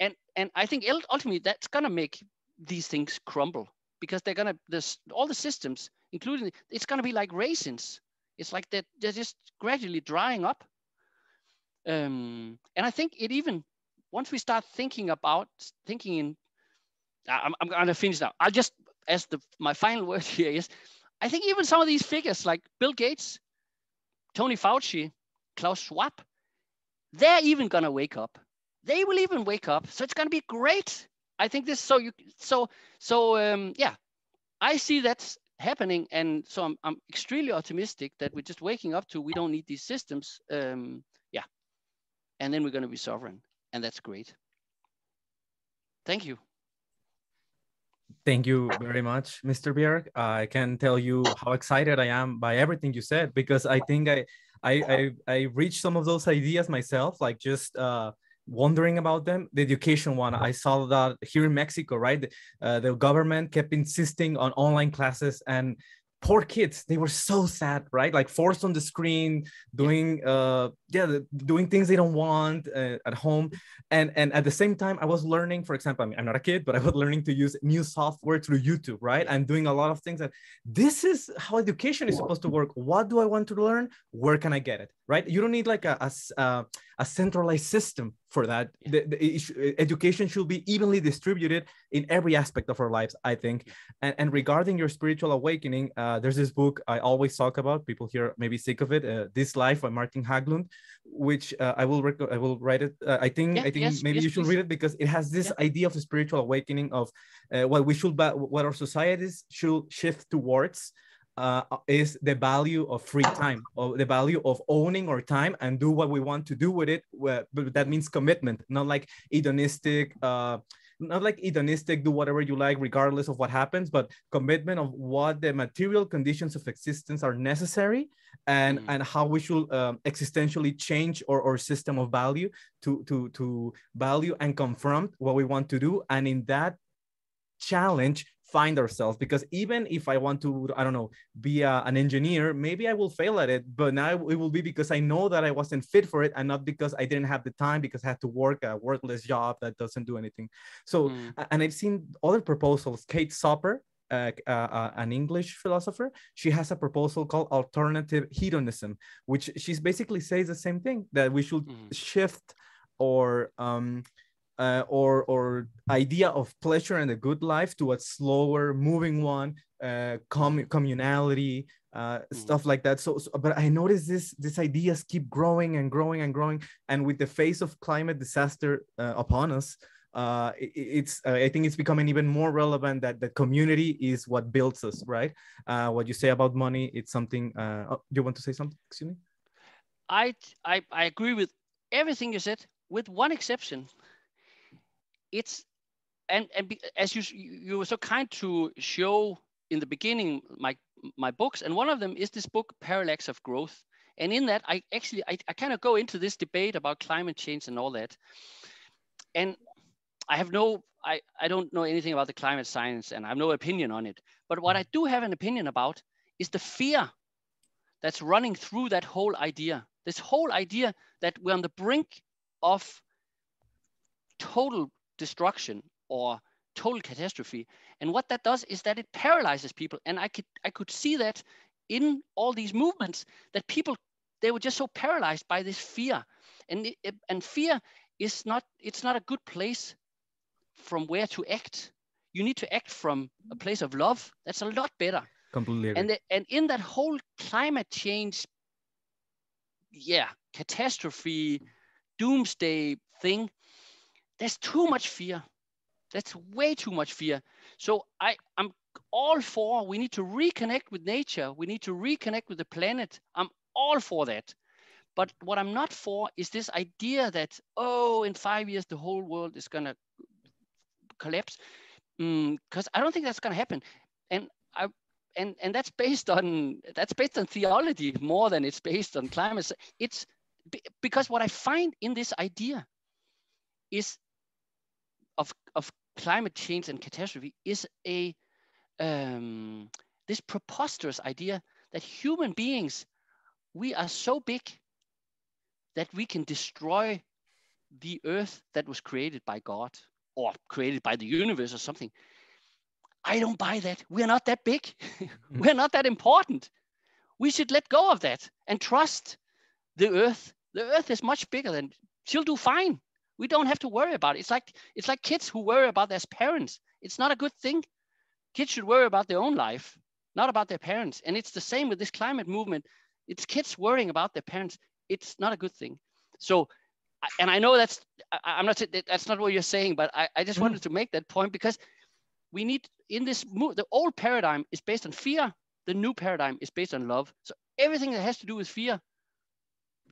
And and I think ultimately that's gonna make these things crumble because they're gonna this all the systems, including it's gonna be like raisins. It's like that they're, they're just gradually drying up. Um, and I think it even once we start thinking about thinking in, I'm, I'm gonna finish now. I'll just as the my final word here is, I think even some of these figures like Bill Gates, Tony Fauci, Klaus Schwab, they're even gonna wake up. They will even wake up. So it's gonna be great I think this so you so so um, yeah, I see that's happening, and so I'm I'm extremely optimistic that we're just waking up to we don't need these systems. Um, yeah, and then we're going to be sovereign, and that's great. Thank you.
Thank you very much, Mr. Bjerg. I can tell you how excited I am by everything you said because I think I I I, I reached some of those ideas myself, like just uh, wondering about them. The education one i saw that here in mexico right? Uh, the government kept insisting on online classes and poor kids they were so sad right? Like forced on the screen doing uh yeah doing things they don't want uh, at home. And and at the same time i was learning for example I mean, i'm not a kid but i was learning to use new software through youtube right? And doing a lot of things that this is how education is supposed to work. What do i want to learn? Where can i get it right? You don't need like a, a, a centralized system for that. The, the, education should be evenly distributed in every aspect of our lives i think. And, and regarding your spiritual awakening uh, there's this book i always talk about. People here may be sick of it uh, this life by martin hägglund which uh, i will rec- i will write it uh, i think
yeah,
i think
yes,
maybe
yes,
you should
please.
read it because it has this yeah. idea of a spiritual awakening of uh, what we should what our societies should shift towards uh, is the value of free time, or the value of owning our time and do what we want to do with it. But that means commitment, not like hedonistic, uh, not like hedonistic, do whatever you like, regardless of what happens, but commitment of what the material conditions of existence are necessary and, mm-hmm. and how we should um, existentially change our, our system of value to, to, to value and confront what we want to do. And in that challenge, find ourselves because even if i want to i don't know be a, an engineer maybe i will fail at it but now it will be because i know that i wasn't fit for it and not because i didn't have the time because i had to work a workless job that doesn't do anything so mm. and i've seen other proposals kate soper uh, uh, uh, an English philosopher, she has a proposal called alternative hedonism, which she's basically says the same thing that we should mm. shift or um, uh, or or idea of pleasure and a good life to a slower moving one uh, com- communality uh, mm. stuff like that. So, so, but i notice this these ideas keep growing and growing and growing. And with the face of climate disaster uh, upon us uh, it, it's uh, i think it's becoming even more relevant that the community is what builds us right? Uh, what you say about money it's something uh, oh, you want to say something? Excuse me.
I, I i agree with everything you said with one exception it's and and be, as you you were so kind to show in the beginning my my books and one of them is this book parallax of growth. And in that i actually i, I kind of go into this debate about climate change and all that. And i have no I, I don't know anything about the climate science and i have no opinion on it. But what i do have an opinion about is the fear that's running through that whole idea. This whole idea that we're on the brink of total destruction or total catastrophe. And what that does is that it paralyzes people. And I could I could see that in all these movements that people they were just so paralyzed by this fear. And it, and fear is not it's not a good place from where to act. You need to act from a place of love. That's a lot better.
Completely.
And the, and in that whole climate change, yeah, catastrophe, doomsday thing, there's too much fear. That's way too much fear. So I, I'm all for we need to reconnect with nature. We need to reconnect with the planet. I'm all for that. But what I'm not for is this idea that, oh, in five years, the whole world is going to collapse. Because mm, I don't think that's going to happen. And I, and, and that's based on that's based on theology more than it's based on climate. It's because what I find in this idea is climate change and catastrophe is a um, this preposterous idea that human beings we are so big that we can destroy the earth that was created by God or created by the universe or something. I don't buy that. We're not that big. We're not that important. We should let go of that and trust the earth. The earth is much bigger than she'll do fine. We don't have to worry about it. It's like it's like kids who worry about their parents. It's not a good thing. Kids should worry about their own life, not about their parents. And it's the same with this climate movement. It's kids worrying about their parents. It's not a good thing. So, and I know that's I, am not that's not what you're saying, but I, I just mm. wanted to make that point because we need in this move. The old paradigm is based on fear. The new paradigm is based on love. So everything that has to do with fear,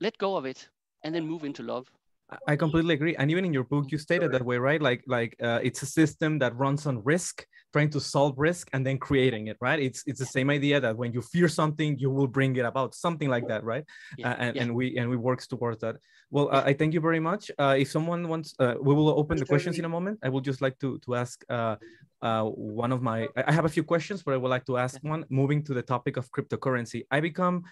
let go of it and then move into love.
I completely agree. And even in your book, you stated that way, right? Like, like uh, it's a system that runs on risk, trying to solve risk and then creating it, right? It's it's the same idea that when you fear something, you will bring it about, something like that, right? Yeah, uh, and, yeah. and we and we works towards that. Well, uh, I thank you very much. Uh, if someone wants, uh, we will open the questions in a moment. I would just like to to ask uh, one of my. I have a few questions, but I would like to ask one. Moving to the topic of cryptocurrency, I become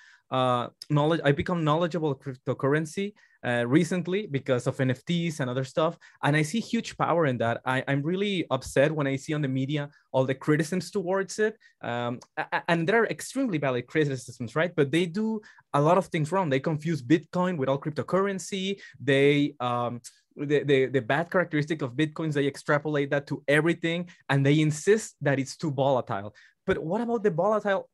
knowledge. I become knowledgeable cryptocurrency uh, recently because of NFTs and other stuff. And I see huge power in that. I, am really upset when I see on the media all the criticisms towards it. Um, and there are extremely valid criticisms, right? But they do a lot of things wrong. They confuse Bitcoin with all cryptocurrency. They, um, the, the, the bad characteristic of Bitcoins, they extrapolate that to everything and they insist that it's too volatile. But what about the volatile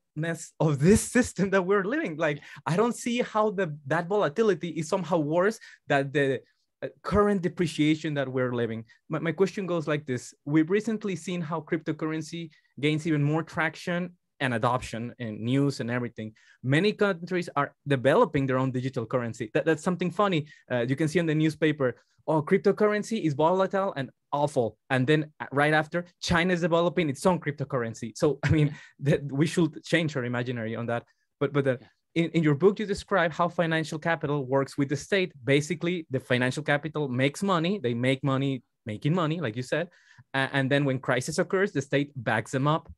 of this system that we're living like i don't see how the that volatility is somehow worse than the uh, current depreciation that we're living my, my question goes like this we've recently seen how cryptocurrency gains even more traction and adoption and news and everything. Many countries are developing their own digital currency. That, that's something funny. Uh, you can see in the newspaper, oh, cryptocurrency is volatile and awful. And then uh, right after, China is developing its own cryptocurrency. So, I mean, that we should change our imaginary on that. But, but the, in, in your book, you describe how financial capital works with the state. Basically, the financial capital makes money. They make money making money, like you said. And then when crisis occurs, the state backs them up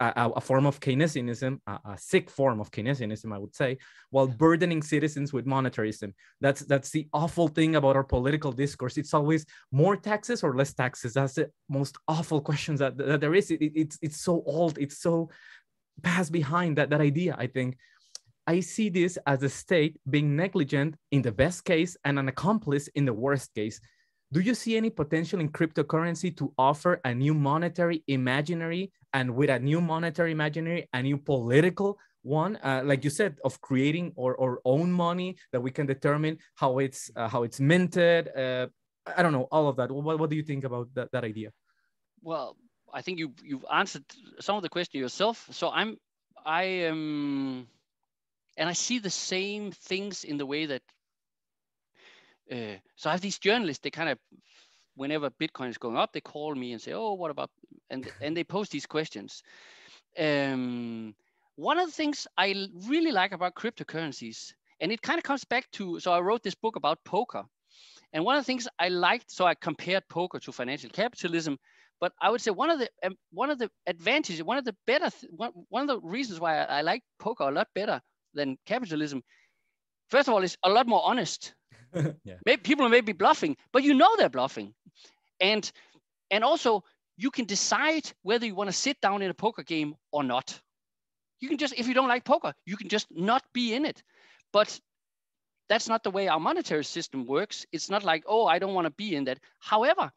a, a, form of Keynesianism, a, a, sick form of Keynesianism, I would say, while burdening citizens with monetarism. That's that's the awful thing about our political discourse. It's always more taxes or less taxes. That's the most awful questions that, that there is. It, it, it's it's so old. It's so past behind that that idea. I think. I see this as a state being negligent in the best case and an accomplice in the worst case. Do you see any potential in cryptocurrency to offer a new monetary imaginary and with a new monetary imaginary, a new political one, uh, like you said, of creating our, our own money that we can determine how it's uh, how it's minted. Uh, I don't know all of that. What, what do you think about that, that idea?
Well, I think you you've answered some of the question yourself. So I'm I am, and I see the same things in the way that. Uh, so I have these journalists. They kind of whenever Bitcoin is going up, they call me and say, "Oh, what about?" and and they post these questions. Um, one of the things I really like about cryptocurrencies, and it kind of comes back to, so I wrote this book about poker, and one of the things I liked, so I compared poker to financial capitalism. But I would say one of the um, one of the advantages, one of the better, th- one, one of the reasons why I, I like poker a lot better than capitalism, first of all, is a lot more honest. yeah. Maybe people may be bluffing, but you know they're bluffing. And and also you can decide whether you want to sit down in a poker game or not. You can just if you don't like poker you can just not be in it. But that's not the way our monetary system works. It's not like oh i don't want to be in that. However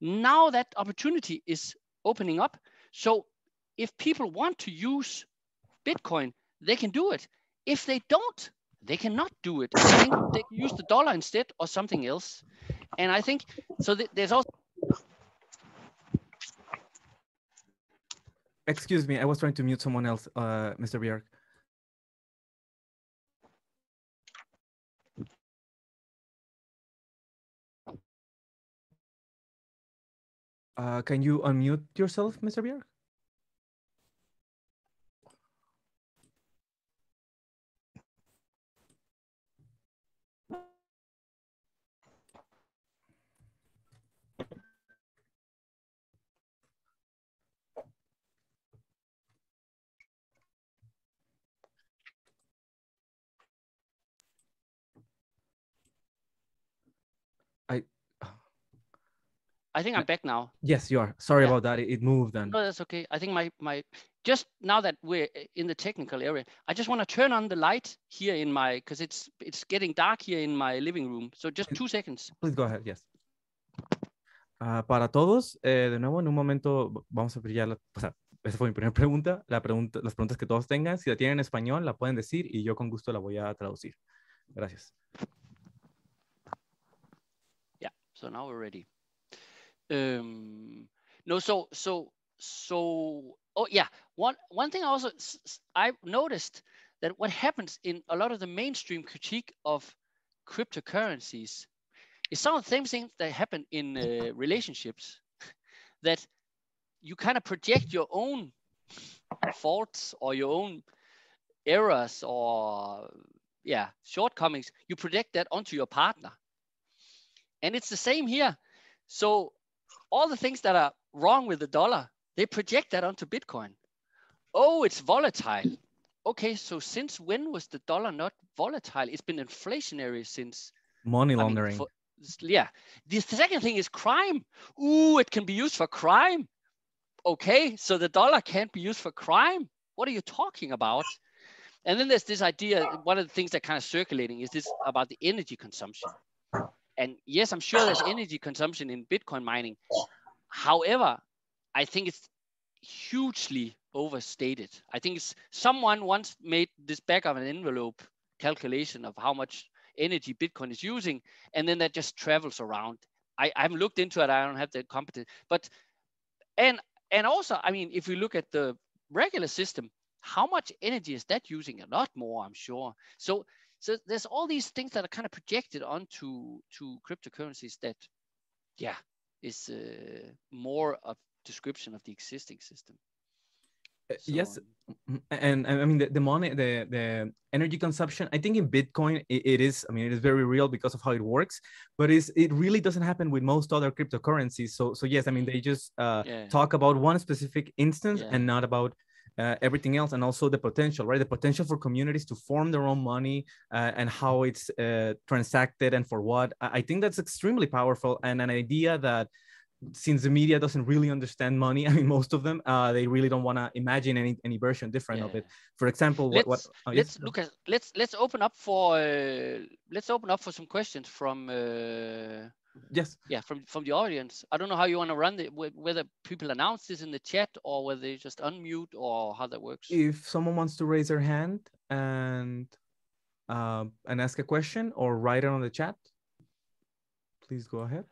now that opportunity is opening up so if people want to use bitcoin they can do it. If they don't they cannot do it I think they use the dollar instead or something else and I think so. Th there's also.
Excuse me, I was trying to mute someone else, uh, Mr. Bjerg. Uh, can you unmute yourself, Mr. Bjerg?
I think I'm back now.
Yes, you are. Sorry yeah. about that. It, moved then.
No, that's okay. I think my my just now that we're in the technical area, I just want to turn on the light here in my because it's it's getting dark here in my living room. So just two seconds.
Please go ahead. Yes. Uh, para todos, eh, de nuevo, en un momento vamos a brillar. La, o sea, esa fue mi primera pregunta. La pregunta. Las preguntas que todos tengan, si la tienen en español, la pueden decir y yo con gusto la voy a traducir. Gracias.
Yeah, so now we're ready. Um, no, so so so oh yeah, one one thing also I noticed that what happens in a lot of the mainstream critique of cryptocurrencies It's some of the same things that happen in uh, relationships that you kind of project your own faults or your own errors or yeah shortcomings. You project that onto your partner. And it's the same here. So all the things that are wrong with the dollar they project that onto bitcoin. Oh it's volatile. Okay so since when was the dollar not volatile? It's been inflationary since
money laundering I mean, for,
yeah. The second thing is crime. Ooh it can be used for crime. Okay so the dollar can't be used for crime? What are you talking about? And then there's this idea, one of the things that kind of circulating is this about the energy consumption. And yes, I'm sure there's energy consumption in Bitcoin mining. However, I think it's hugely overstated. I think it's someone once made this back of an envelope calculation of how much energy Bitcoin is using, and then that just travels around. I, I haven't looked into it. I don't have the competence, but and and also, I mean, if we look at the regular system, how much energy is that using? A lot more, I'm sure. So, so there's all these things that are kind of projected onto to cryptocurrencies that, yeah, is uh, more a description of the existing system.
Uh, so, yes, and, and I mean the, the money, the the energy consumption. I think in Bitcoin it, it is. I mean it is very real because of how it works, but is it really doesn't happen with most other cryptocurrencies. So so yes, I mean they just uh, yeah. talk about one specific instance yeah. and not about uh, everything else and also the potential right the potential for communities to form their own money uh, and how it's uh, transacted and for what i think that's extremely powerful and an idea that since the media doesn't really understand money i mean most of them uh, they really don't want to imagine any, any version different yeah. of it for example
let's,
what,
oh, let's yes? look at let's let's open up for uh, let's open up for some questions from uh,
yes.
Yeah from from the audience. I don't know how you want to run it whether people announce this in the chat or whether they just unmute or how that works.
If someone wants to raise their hand and uh, and ask a question or write it on the chat please go ahead.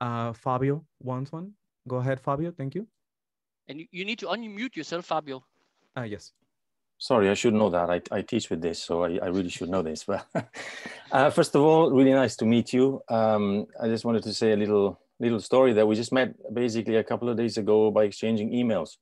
Uh fabio wants one. Go ahead fabio. Thank you.
And you, you need to unmute yourself fabio.
Uh yes
Sorry, I should know that. I, I teach with this, so I, I really should know this. But uh, first of all, really nice to meet you. Um, I just wanted to say a little little story that we just met basically a couple of days ago by exchanging emails.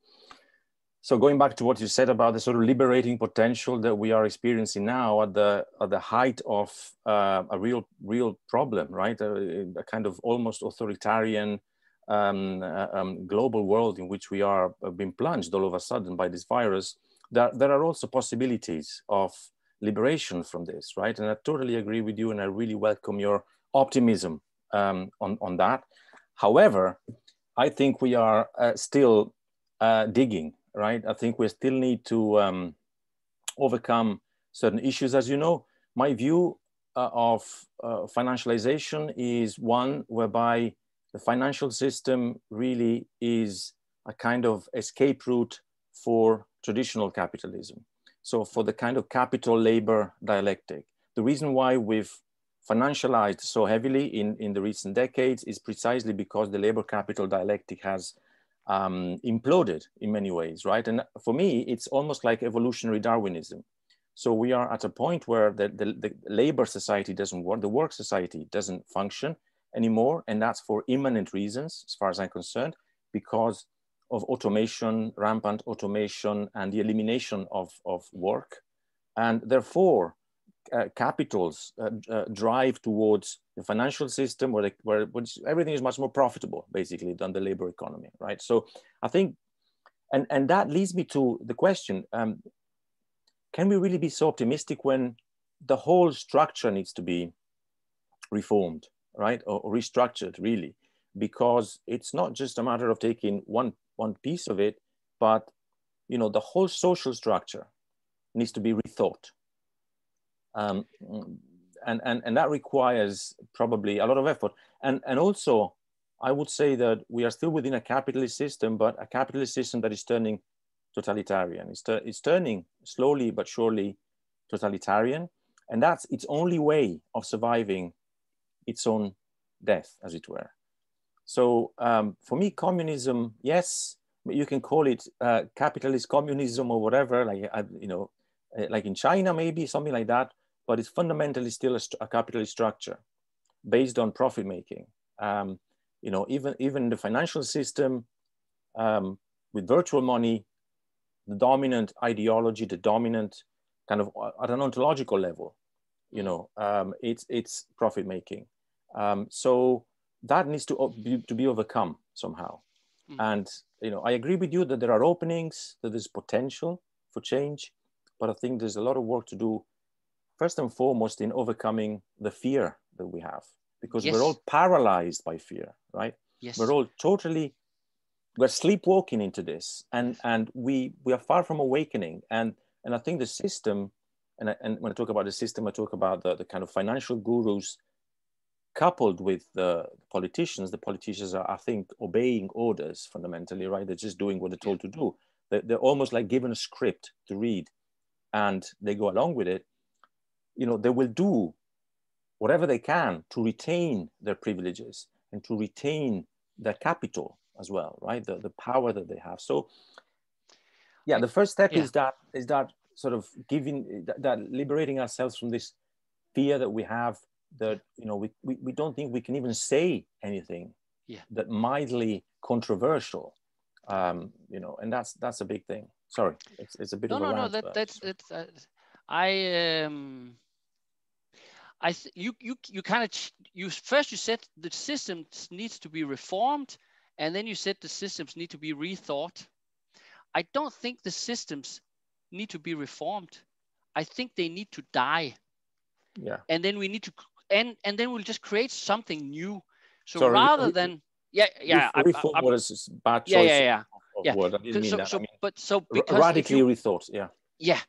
So going back to what you said about the sort of liberating potential that we are experiencing now at the at the height of uh, a real real problem, right? A, a kind of almost authoritarian um, uh, um, global world in which we are being plunged all of a sudden by this virus there, there are also possibilities of liberation from this, right? And I totally agree with you, and I really welcome your optimism um, on, on that. However, I think we are uh, still uh, digging, right? I think we still need to um, overcome certain issues. As you know, my view uh, of uh, financialization is one whereby the financial system really is a kind of escape route for traditional capitalism. So for the kind of capital labor dialectic, the reason why we've financialized so heavily in, in the recent decades is precisely because the labor capital dialectic has um, imploded in many ways, right? And for me, it's almost like evolutionary Darwinism. So we are at a point where the, the, the labor society doesn't work, the work society doesn't function anymore. And that's for imminent reasons, as far as I'm concerned, because of automation, rampant automation, and the elimination of, of work. And therefore, uh, capitals uh, uh, drive towards the financial system where, they, where everything is much more profitable, basically, than the labor economy, right? So I think, and, and that leads me to the question, um, can we really be so optimistic when the whole structure needs to be reformed, right? Or, or restructured, really? Because it's not just a matter of taking one one piece of it, but you know the whole social structure needs to be rethought, um, and and and that requires probably a lot of effort. And and also, I would say that we are still within a capitalist system, but a capitalist system that is turning totalitarian. It's, it's turning slowly but surely totalitarian, and that's its only way of surviving its own death, as it were. So um, for me, communism, yes, you can call it uh, capitalist communism or whatever, like uh, you know, uh, like in China maybe something like that. but it's fundamentally still a, a capitalist structure based on profit making. Um, you know, even even the financial system um, with virtual money, the dominant ideology, the dominant kind of uh, at an ontological level, you know, um, it's it's profit making. Um, so that needs to be, to be overcome somehow. Mm. And you know, I agree with you that there are openings, that there's potential for change, but I think there's a lot of work to do. First and foremost, in overcoming the fear that we have, because yes. we're all paralyzed by fear, right?
Yes.
We're all totally we're sleepwalking into this, and and we we are far from awakening. And and I think the system, and I, and when I talk about the system, I talk about the, the kind of financial gurus coupled with the politicians, the politicians are, I think, obeying orders fundamentally, right? They're just doing what they're told to do. They're, they're almost like given a script to read and they go along with it. You know, they will do whatever they can to retain their privileges and to retain their capital as well, right? The, the power that they have. So, yeah, the first step yeah. is that is that sort of giving that, that liberating ourselves from this fear that we have that you know we, we, we don't think we can even say anything
yeah.
that mildly controversial um, you know and that's that's a big thing. Sorry it's, it's a bit
no,
of a
no
rant,
no that, that's it's uh, i um i you you you kind of you first you said the systems needs to be reformed and then you said the systems need to be rethought. I don't think the systems need to be reformed. I think they need to die.
Yeah.
And then we need to and and then we'll just create something new. So Sorry, rather we, than yeah yeah
reform I, I, was bad
choice. Yeah yeah yeah.
Of, yeah. Word. I
didn't mean
so, that.
So,
I mean,
but so because
radically you, rethought. Yeah.
Yeah.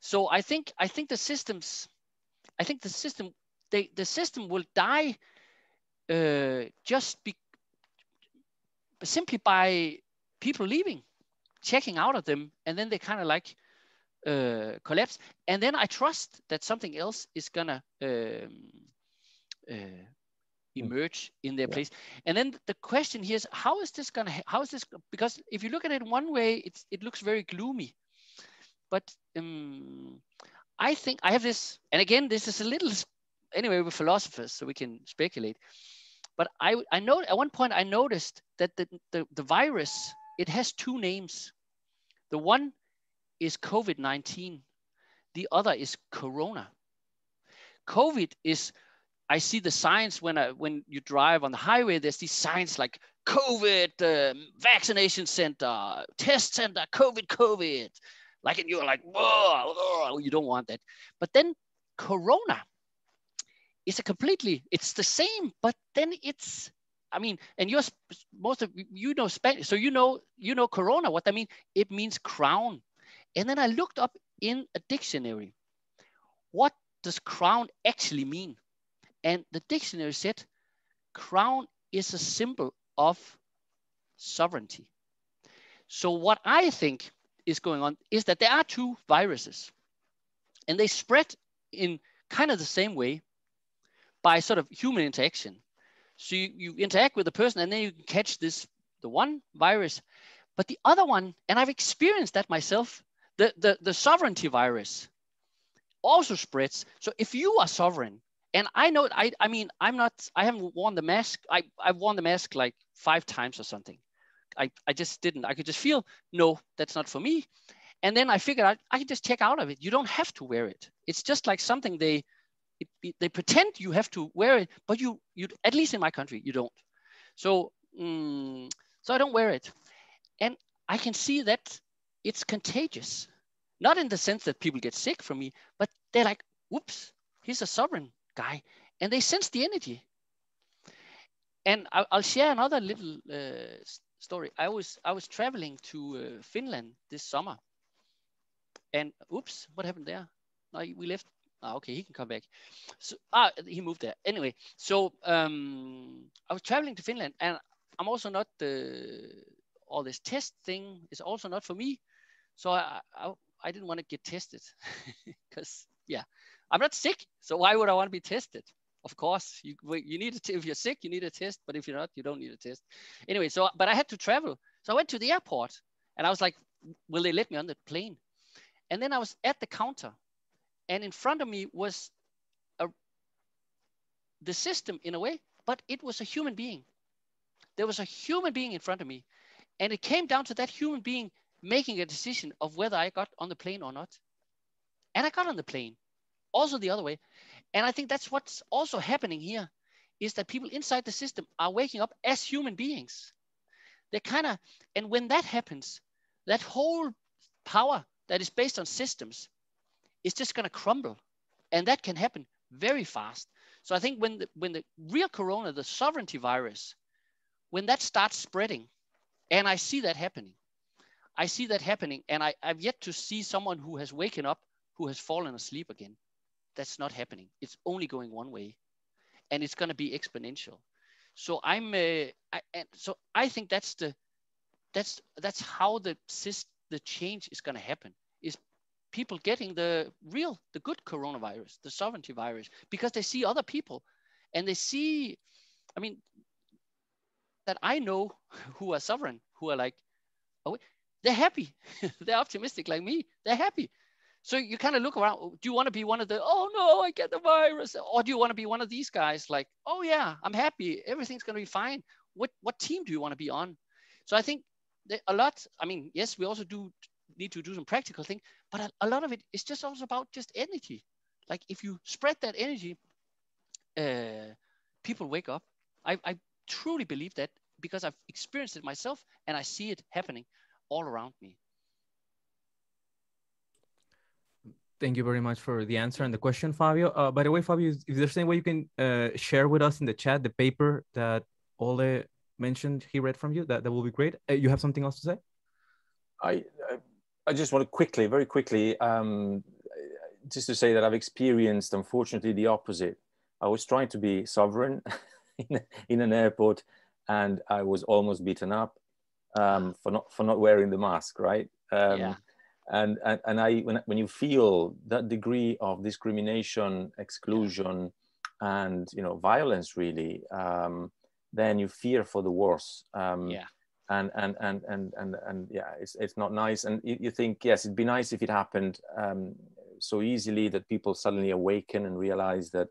So I think I think the systems, I think the system they the system will die, uh, just be simply by people leaving, checking out of them, and then they kind of like uh, collapse. And then I trust that something else is gonna um, emerge in their yeah. place. And then the question here is, how is this gonna? How is this? Because if you look at it one way, it's it looks very gloomy. But um, I think I have this, and again, this is a little anyway We're philosophers, so we can speculate. But I I know at one point I noticed that the, the, the virus it has two names. The one is COVID-19. The other is Corona. COVID is I see the signs when I, when you drive on the highway. There's these signs like COVID uh, vaccination center, test center, COVID, COVID. Like and you're like, whoa, whoa, you don't want that. But then Corona is a completely. It's the same, but then it's. I mean, and you're most of you know Spanish, so you know you know Corona. What I mean, it means crown. And then I looked up in a dictionary, what does crown actually mean? And the dictionary said, crown is a symbol of sovereignty. So what I think is going on is that there are two viruses and they spread in kind of the same way by sort of human interaction. So you, you interact with a person and then you catch this, the one virus, but the other one, and I've experienced that myself, the, the, the sovereignty virus also spreads. So if you are sovereign and I know, I, I mean, I'm not, I haven't worn the mask. I, I've worn the mask like five times or something. I, I just didn't, I could just feel, no, that's not for me. And then I figured out, I can just check out of it. You don't have to wear it. It's just like something they, it, they pretend you have to wear it, but you, you, at least in my country, you don't. So, mm, so I don't wear it. And I can see that it's contagious. Not in the sense that people get sick from me, but they're like, whoops, he's a sovereign guy. And they sense the energy. And I'll, I'll share another little uh, story. I was I was traveling to uh, Finland this summer, and oops, what happened there? No, we left. Ah, okay, he can come back. So ah, he moved there. Anyway, so um, I was traveling to Finland, and I'm also not the all this test thing is also not for me. So I I, I didn't want to get tested because yeah, I'm not sick. So why would I want to be tested? Of course, you you need to if you're sick, you need a test. But if you're not, you don't need a test. Anyway, so but I had to travel. So I went to the airport and I was like, will they let me on the plane? And then I was at the counter and in front of me was a, the system in a way, but it was a human being. There was a human being in front of me. And it came down to that human being making a decision of whether I got on the plane or not. And I got on the plane, also the other way. And I think that's what's also happening here is that people inside the system are waking up as human beings. They're kind of, and when that happens, that whole power that is based on systems is just going to crumble. And that can happen very fast. So I think when the, when the real corona, the sovereignty virus, when that starts spreading, and I see that happening, I see that happening, and I, I've yet to see someone who has waken up who has fallen asleep again. That's not happening. It's only going one way, and it's going to be exponential. So I'm, uh, I, and so I think that's the, that's that's how the the change is going to happen. Is people getting the real, the good coronavirus, the sovereignty virus, because they see other people, and they see, I mean, that I know who are sovereign, who are like, oh, they're happy. they're optimistic like me. They're happy. So you kind of look around. Do you want to be one of the, oh no, I get the virus? Or do you want to be one of these guys like, oh yeah, I'm happy. Everything's going to be fine. What, what team do you want to be on? So I think a lot, I mean, yes, we also do need to do some practical thing, but a, a lot of it is just also about just energy. Like if you spread that energy, uh, people wake up. I, I truly believe that because I've experienced it myself and I see it happening all around me.
Thank you very much for the answer and the question, Fabio. Uh, by the way, Fabio, is there any way you can uh, share with us in the chat the paper that Ole mentioned he read from you, that, that will be great. Uh, you have something else to say?
I, I just want to quickly, very quickly, um, just to say that I've experienced, unfortunately, the opposite. I was trying to be sovereign in, in an airport and I was almost beaten up um, for not for not wearing the mask, right? Um, yeah. And, and and I when when you feel that degree of discrimination, exclusion, and you know violence, really, um, then you fear for the worst. Um,
yeah.
And and and and and and yeah, it's it's not nice. And you, you think yes, it'd be nice if it happened um, so easily that people suddenly awaken and realize that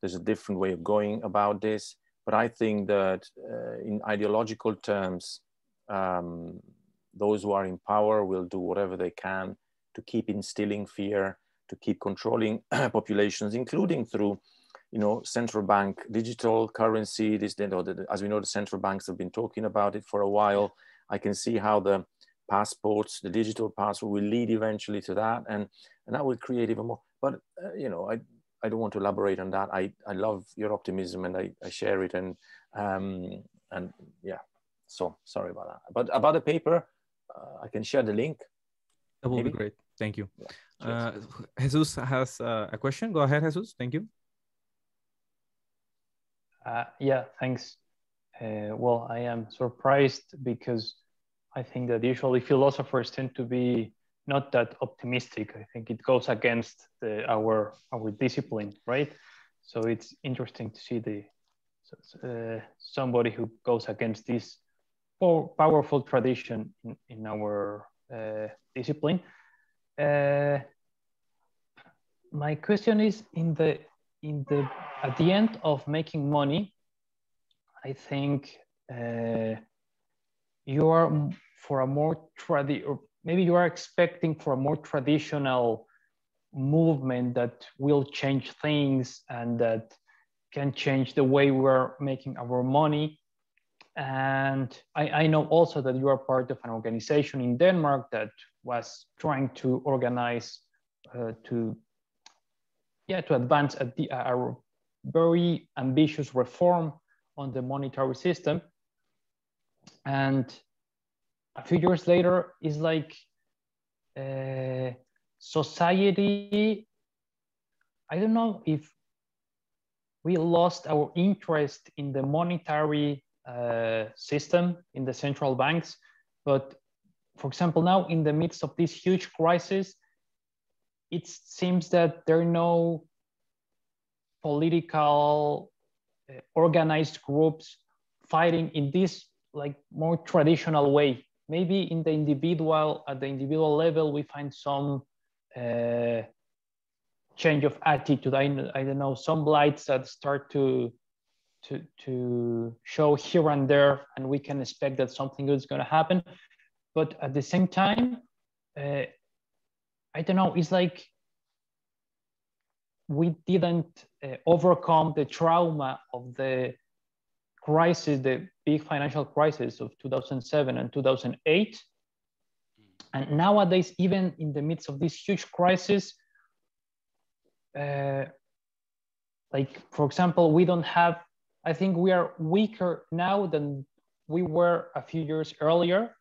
there's a different way of going about this. But I think that uh, in ideological terms, um, those who are in power will do whatever they can to keep instilling fear, to keep controlling populations, including through, you know, central bank digital currency. This, as we know, the central banks have been talking about it for a while. I can see how the passports, the digital passport, will lead eventually to that, and and that will create even more. But uh, you know, I I don't want to elaborate on that. I I love your optimism, and I, I share it, and um and yeah, so sorry about that. But about the paper, I can share the link.
That will maybe? be great. Thank you. Yeah, uh, Jesus has uh, a question. Go ahead, Jesus. Thank you.
Uh, yeah, thanks. Uh, well, I am surprised because I think that usually philosophers tend to be not that optimistic. I think it goes against the, our our discipline, right? So it's interesting to see the uh, somebody who goes against this powerful tradition in, in our uh, discipline. Uh, my question is in the in the at the end of making money, I think uh, you are for a more tradi or maybe you are expecting for a more traditional movement that will change things and that can change the way we're making our money and I, I, know also that you are part of an organization in Denmark that was trying to organize uh, to, yeah, to advance a, a, very ambitious reform on the monetary system. And a few years later, it's like uh, society, I don't know if we lost our interest in the monetary system in the central banks. But for example, now in the midst of this huge crisis, it seems that there are no political uh, organized groups fighting in this like more traditional way. Maybe in the individual, at the individual level, we find some uh, change of attitude. I, I don't know, some lights that start to, to, to show here and there, and we can expect that something good is going to happen. But at the same time, uh, I don't know, it's like we didn't uh, overcome the trauma of the crisis, the big financial crisis of 2007 and 2008. And nowadays, even in the midst of this huge crisis, uh, like for example, we don't have, I think we are weaker now than we were a few years earlier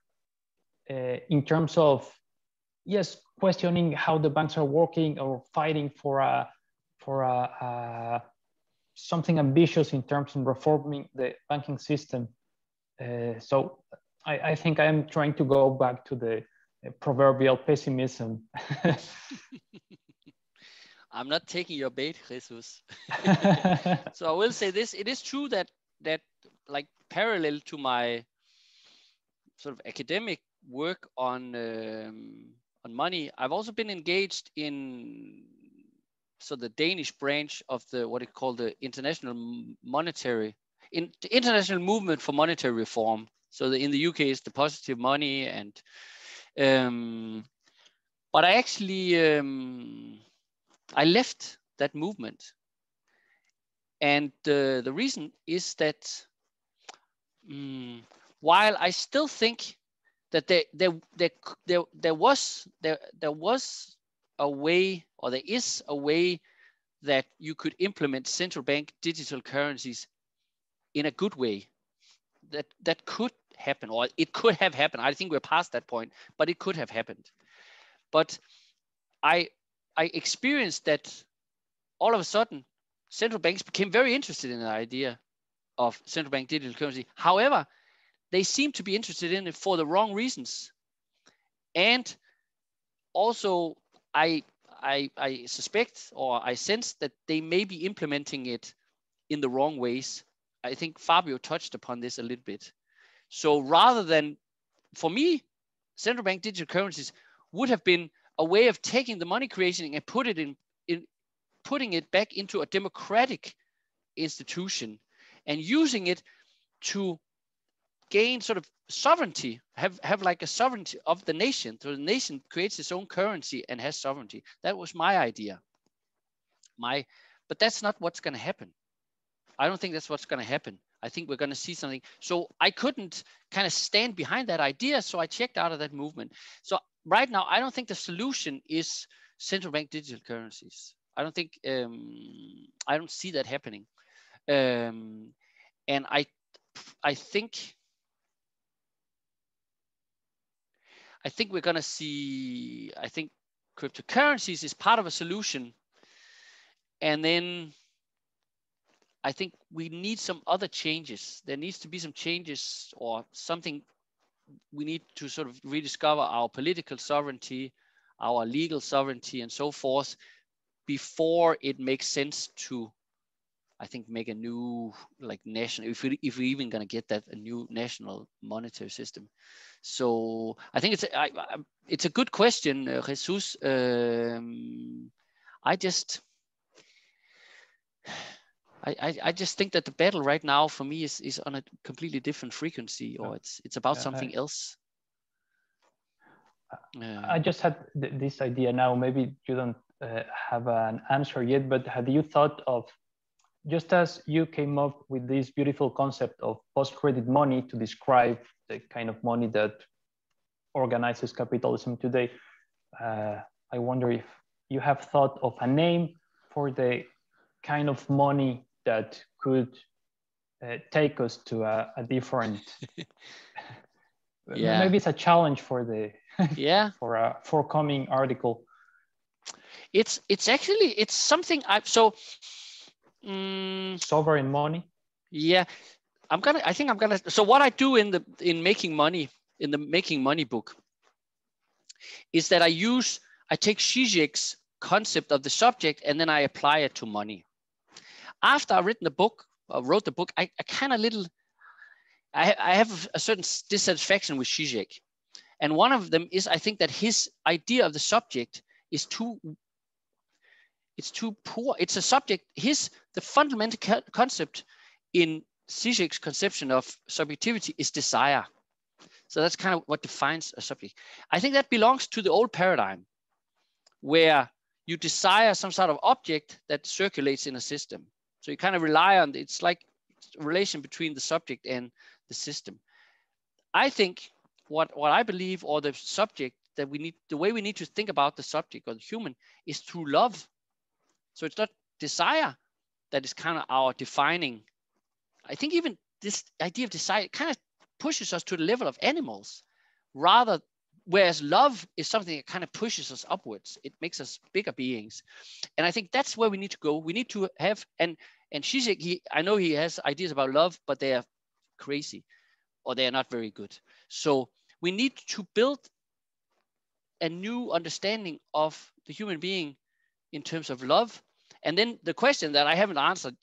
uh, in terms of, yes, questioning how the banks are working or fighting for a, for a, a something ambitious in terms of reforming the banking system. Uh, so I, I, think I'm trying to go back to the proverbial pessimism.
I'm not taking your bait, Jesus. so I will say this: it is true that that like parallel to my sort of academic work on um, on money, I've also been engaged in so the Danish branch of the what it called the international monetary in the international movement for monetary reform. So the, in the UK is the positive money and um, but I actually um, I left that movement, and uh, the reason is that um, while I still think that there there there there, there was there there was a way or there is a way that you could implement central bank digital currencies in a good way that that could happen or it could have happened. I think we're past that point but it could have happened. But i i experienced that all of a sudden central banks became very interested in the idea of central bank digital currency however they seem to be interested in it for the wrong reasons and also I, I, I suspect or I sense that they may be implementing it in the wrong ways. I think Fabio touched upon this a little bit. So rather than, for me, central bank digital currencies would have been a way of taking the money creation and put it in, in putting it back into a democratic institution and using it to gain sort of sovereignty, have, have like a sovereignty of the nation. So the nation creates its own currency and has sovereignty. That was my idea. My, but that's not what's going to happen. I don't think that's what's going to happen. I think we're going to see something. So I couldn't kind of stand behind that idea. So I checked out of that movement. So right now, I don't think the solution is central bank digital currencies. I don't think, um, I don't see that happening. Um, and I, I think I think we're going to see, I think cryptocurrencies is part of a solution. And then I think we need some other changes. There needs to be some changes or something. We need to sort of rediscover our political sovereignty, our legal sovereignty, and so forth before it makes sense to I think make a new like national if we if we even gonna get that a new national monetary system. So I think it's a, I, I, it's a good question, uh, Jesus. Um, I just I, I, I just think that the battle right now for me is is on a completely different frequency, or it's it's about
Yeah,
something
I-
else. Uh,
I just had th- this idea now. Maybe you don't uh, have an answer yet, but have you thought of just as you came up with this beautiful concept of post-credit money to describe the kind of money that organizes capitalism today? Uh, I wonder if you have thought of a name for the kind of money that could uh, take us to a, a different.
Yeah.
Maybe it's a challenge for the
yeah,
for a forthcoming article.
it's it's actually it's something I so. mm,
Sovereign money.
Yeah, I'm gonna. I think I'm gonna. So what I do in the in making money in the making money book is that I use I take Zizek's concept of the subject and then I apply it to money. After I've written the book, uh, wrote the book, I, I kind of little. I, I have a certain dissatisfaction with Zizek, and one of them is I think that his idea of the subject is too it's too poor. It's a subject. His the fundamental co concept in Zizek's conception of subjectivity is desire. So that's kind of what defines a subject. I think that belongs to the old paradigm where you desire some sort of object that circulates in a system. So you kind of rely on it's like relation between the subject and the system. I think what what I believe or the subject that we need the way we need to think about the subject or the human is through love. So it's not desire that is kind of our defining. I think even this idea of desire kind of pushes us to the level of animals rather whereas love is something that kind of pushes us upwards it makes us bigger beings and i think that's where we need to go we need to have and and Zizek, he i know he has ideas about love but they are crazy or they are not very good so we need to build a new understanding of the human being in terms of love and then the question that i haven't answered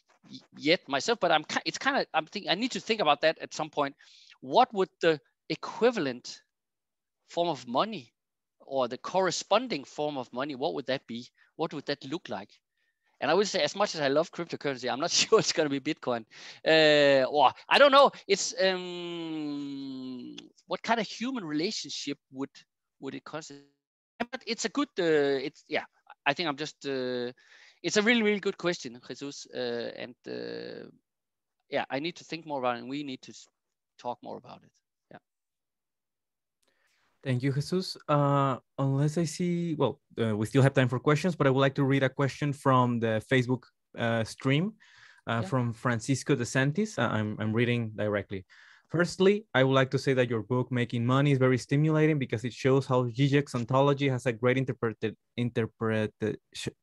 yet myself but i'm it's kind of i'm thinking i need to think about that at some point what would the equivalent form of money or the corresponding form of money, what would that be? What would that look like? And I would say, as much as I love cryptocurrency, I'm not sure it's going to be Bitcoin. Uh, or I don't know. It's um, what kind of human relationship would would it constitute? But it's a good. Uh, it's yeah. I think I'm just. Uh, it's a really really good question, Jesus. Uh, and uh, yeah, I need to think more about it. And we need to talk more about it.
Thank you, Jesus. Uh, unless I see, well, uh, we still have time for questions, but I would like to read a question from the Facebook uh, stream uh, yeah. from Francisco DeSantis. I'm, I'm reading directly. Firstly, I would like to say that your book, Making Money, is very stimulating because it shows how Zizek's ontology has a great interpreted, interpret,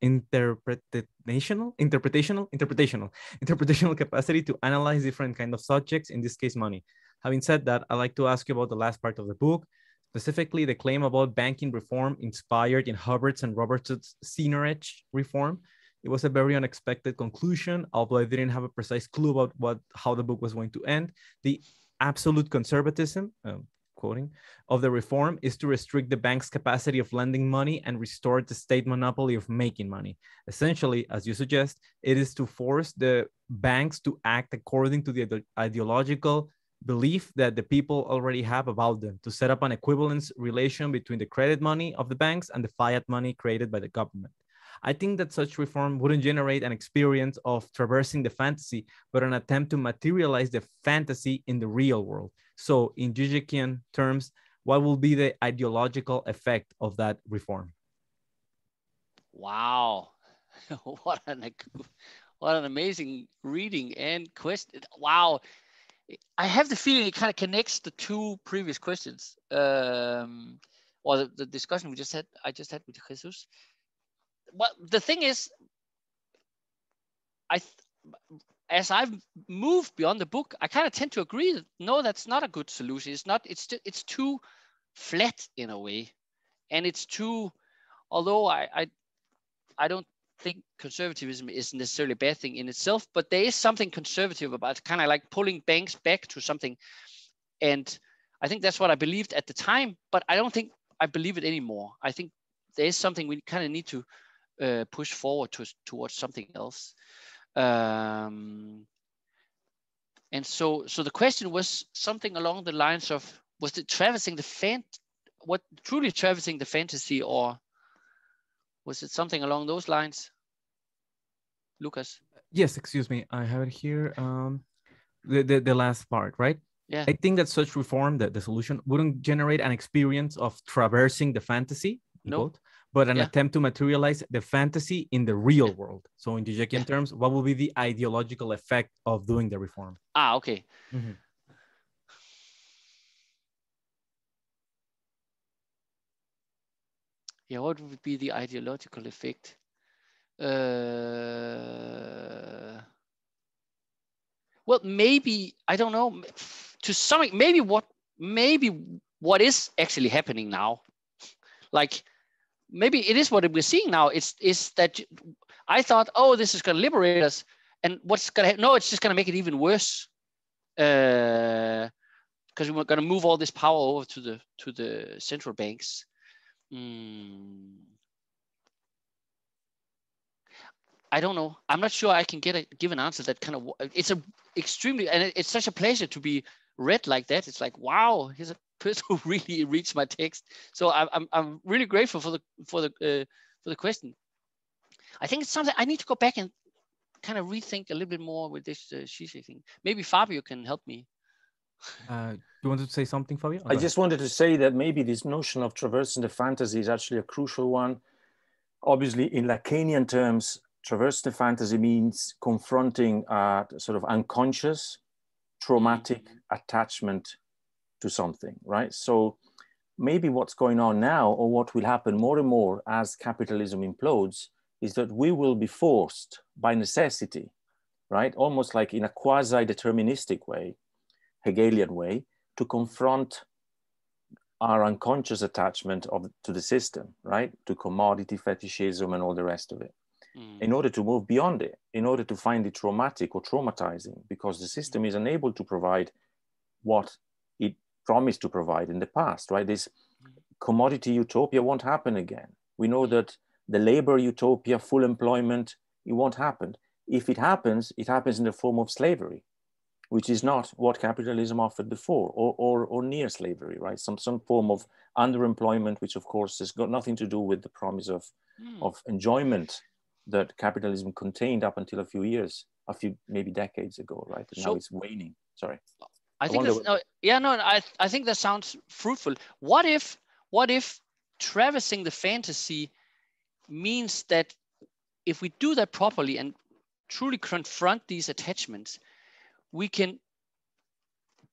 interpretational, interpretational, interpretational, interpretational capacity to analyze different kind of subjects, in this case, money. Having said that, I'd like to ask you about the last part of the book, specifically the claim about banking reform inspired in Huber's and Robertson's seigniorage reform. It was a very unexpected conclusion, although I didn't have a precise clue about what how the book was going to end. The absolute conservatism, um, quoting, of the reform is to restrict the bank's capacity of lending money and restore the state monopoly of making money. Essentially, as you suggest, it is to force the banks to act according to the ideological belief that the people already have about them to set up an equivalence relation between the credit money of the banks and the fiat money created by the government. I think that such reform wouldn't generate an experience of traversing the fantasy, but an attempt to materialize the fantasy in the real world. So, in Zizekian terms, what will be the ideological effect of that reform?
Wow, what an what an amazing reading and question! Wow, I have the feeling it kind of connects the two previous questions, um, or the, the, discussion we just had. I just had with Jesus. Well, the thing is, I, as I've moved beyond the book, I kind of tend to agree that no, that's not a good solution. It's not. It's it's too flat in a way, and it's too. Although I I, I don't think conservatism is necessarily a bad thing in itself, but there is something conservative about kind of like pulling banks back to something. And I think that's what I believed at the time, but I don't think I believe it anymore. I think there is something we kind of need to uh, push forward to, towards something else. Um, and so, so the question was something along the lines of, was it traversing the fan, what truly traversing the fantasy or was it something along those lines? Lucas?
Yes, excuse me. I have it here. Um, the, the, the last part, right?
Yeah.
I think that such reform, that the solution wouldn't generate an experience of traversing the fantasy,
no. Quote,
but an yeah. attempt to materialize the fantasy in the real world. So in Zizekian yeah. terms, what will be the ideological effect of doing the reform?
Ah, okay.
Mm-hmm.
Yeah, what would be the ideological effect? Uh, well, maybe I don't know. To some, maybe what maybe what is actually happening now, like maybe it is what we're seeing now. It's is that I thought, oh, this is going to liberate us, and what's going to happen no, it's just going to make it even worse. Because uh, we're going to move all this power over to the to the central banks. Mm. I don't know. I'm not sure I can get a give an answer that kind of. It's a extremely and it's such a pleasure to be read like that. It's like wow, here's a person who really reads my text. So I'm I'm, I'm really grateful for the for the uh, for the question. I think it's something I need to go back and kind of rethink a little bit more with this uh, Zizek thing. Maybe Fabio can help me.
Uh, you wanted to say something, Fabio?
I just wanted to say that maybe this notion of traversing the fantasy is actually a crucial one. Obviously, in Lacanian terms, traversing the fantasy means confronting a sort of unconscious, traumatic mm-hmm. attachment to something, right? So maybe what's going on now, or what will happen more and more as capitalism implodes, is that we will be forced by necessity, right? Almost like in a quasi deterministic way, Hegelian way, to confront our unconscious attachment of, to the system, right? To commodity fetishism and all the rest of it. Mm. In order to move beyond it, in order to find it traumatic or traumatizing, because the system is unable to provide what it promised to provide in the past, right? This commodity utopia won't happen again. We know that the labor utopia, full employment, it won't happen. If it happens, it happens in the form of slavery, which is not what capitalism offered before or, or, or near slavery, right? Some, some form of underemployment, which of course has got nothing to do with the promise of, mm. of enjoyment that capitalism contained up until a few years, a few maybe decades ago, right? And so, now it's waning. Sorry.
I, I think that's, no, yeah, no, I, I think that sounds fruitful. What if, what if traversing the fantasy means that if we do that properly and truly confront these attachments, we can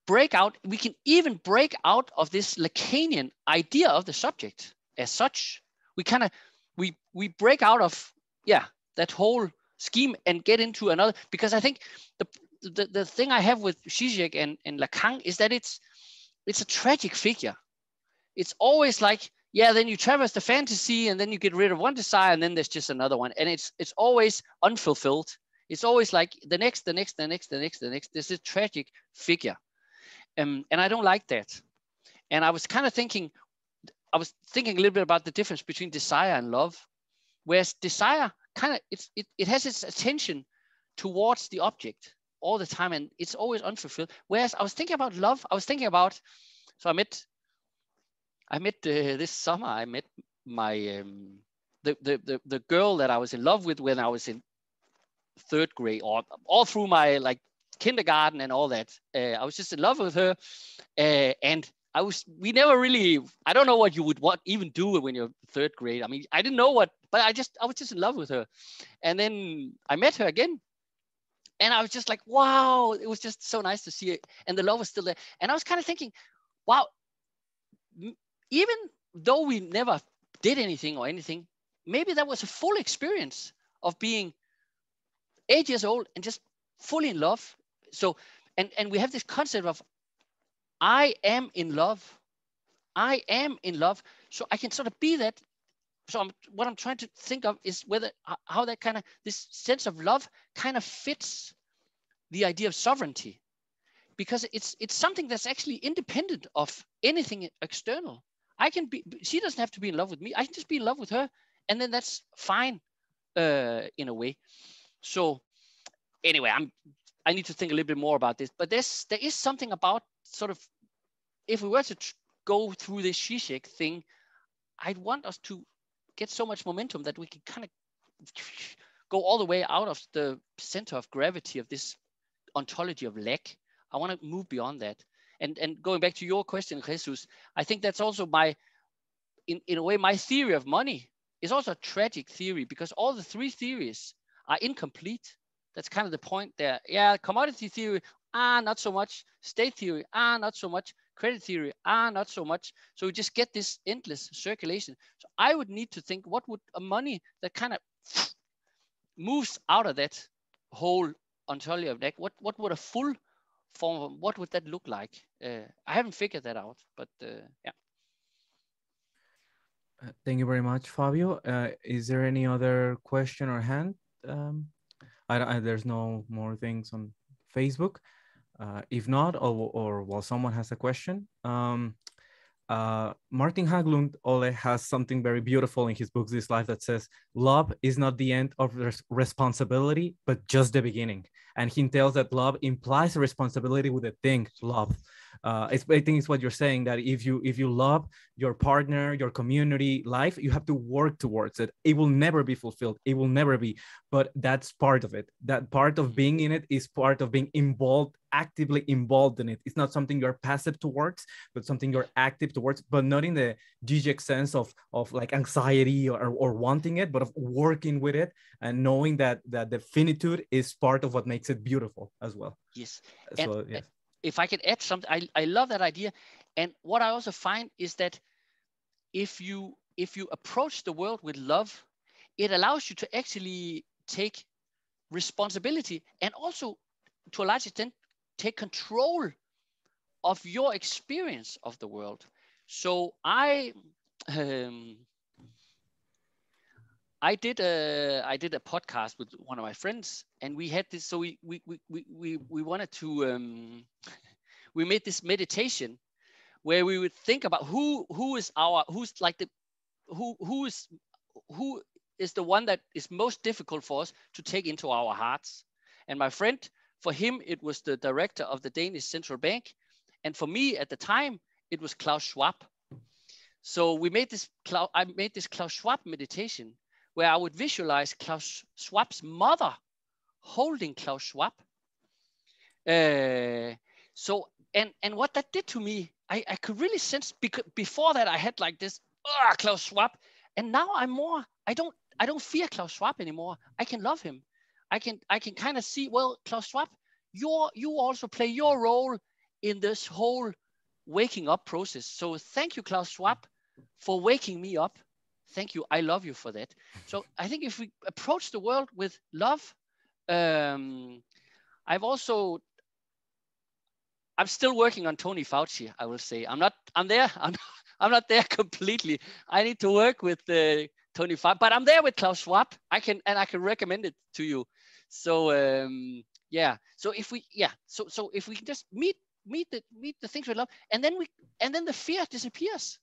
break out, we can even break out of this Lacanian idea of the subject as such. We kind of, we, we break out of, yeah, that whole scheme and get into another, because I think the, the, the thing I have with Zizek and, and Lacan is that it's, it's a tragic figure. It's always like yeah, then you traverse the fantasy and then you get rid of one desire and then there's just another one. And it's it's always unfulfilled. It's always like the next, the next, the next, the next, the next. This is tragic figure. Um, and I don't like that. And I was kind of thinking, I was thinking a little bit about the difference between desire and love. Whereas desire kind of it's it, it has its attention towards the object all the time and it's always unfulfilled. Whereas I was thinking about love, I was thinking about so I met I met uh, this summer. I met my um, the, the the the girl that I was in love with when I was in third grade, or all through my like kindergarten and all that. Uh, I was just in love with her, uh, and I was. We never really. I don't know what you would what even do when you're third grade. I mean, I didn't know what, but I just I was just in love with her, and then I met her again, and I was just like, wow, it was just so nice to see it, and the love was still there. And I was kind of thinking, wow, even though we never did anything or anything, maybe that was a full experience of being eight years old and just fully in love. So, and, and we have this concept of I am in love. I am in love. So I can sort of be that. So I'm, what I'm trying to think of is whether how that kind of this sense of love kind of fits the idea of sovereignty because it's it's something that's actually independent of anything external I can be, she doesn't have to be in love with me. I can just be in love with her. And then that's fine uh, in a way. So anyway, I'm, I need to think a little bit more about this, but there's, there is something about sort of, if we were to go through this Zizek thing, I'd want us to get so much momentum that we can kind of go all the way out of the center of gravity of this ontology of lack. I want to move beyond that and and going back to your question jesus i think that's also my in, in a way my theory of money is also a tragic theory because all the three theories are incomplete. That's kind of the point there. Yeah commodity theory ah not so much. State theory ah not so much. Credit theory ah not so much. So we just get this endless circulation. So i would need to think what would a money that kind of moves out of that whole ontology of that what what would a full form what would that look like? Uh, i haven't figured that out but uh, yeah.
Uh, thank you very much fabio. Uh, is there any other question or hand um, I, I, there's no more things on facebook uh, if not or, or while someone has a question um, uh, Martin Hägglund Ole has something very beautiful in his book This Life that says love is not the end of res- responsibility, but just the beginning. And he tells that love implies responsibility with the thing love uh, it's, I think it's what you're saying that if you if you love your partner, your community life, you have to work towards it. It will never be fulfilled. It will never be, but that's part of it. That part of being in it is part of being involved, actively involved in it. It's not something you're passive towards, but something you're active towards, but not in the Zizek sense of of like anxiety or, or wanting it, but of working with it and knowing that that the finitude is part of what makes it beautiful as well.
Yes.
So
and,
yes
if I could add something, I, I love that idea. And what I also find is that if you if you approach the world with love, it allows you to actually take responsibility and also to a large extent take control of your experience of the world. So I um, I did a I did a podcast with one of my friends, and we had this. So we we we we we wanted to um, we made this meditation where we would think about who who is our who's like the who who is who is the one that is most difficult for us to take into our hearts. And my friend, for him, it was the director of the Danish Central Bank, and for me at the time, it was Klaus Schwab. So we made this I made this Klaus Schwab meditation where I would visualize Klaus Schwab's mother holding Klaus Schwab. Uh, so, and, and what that did to me, I, I could really sense because before that I had like this, ah, Klaus Schwab. And now I'm more, I don't, I don't fear Klaus Schwab anymore. I can love him. I can, I can kind of see, well, Klaus Schwab, you you also play your role in this whole waking up process. So thank you, Klaus Schwab, for waking me up thank you. I love you for that. So i think if we approach the world with love um, i've also i'm still working on tony fauci i will say. I'm not i'm there i'm, I'm not there completely. I need to work with uh, tony fauci but i'm there with klaus schwab. I can and i can recommend it to you. So um, yeah. So if we yeah. So so if we can just meet meet the meet the things we love and then we and then the fear disappears.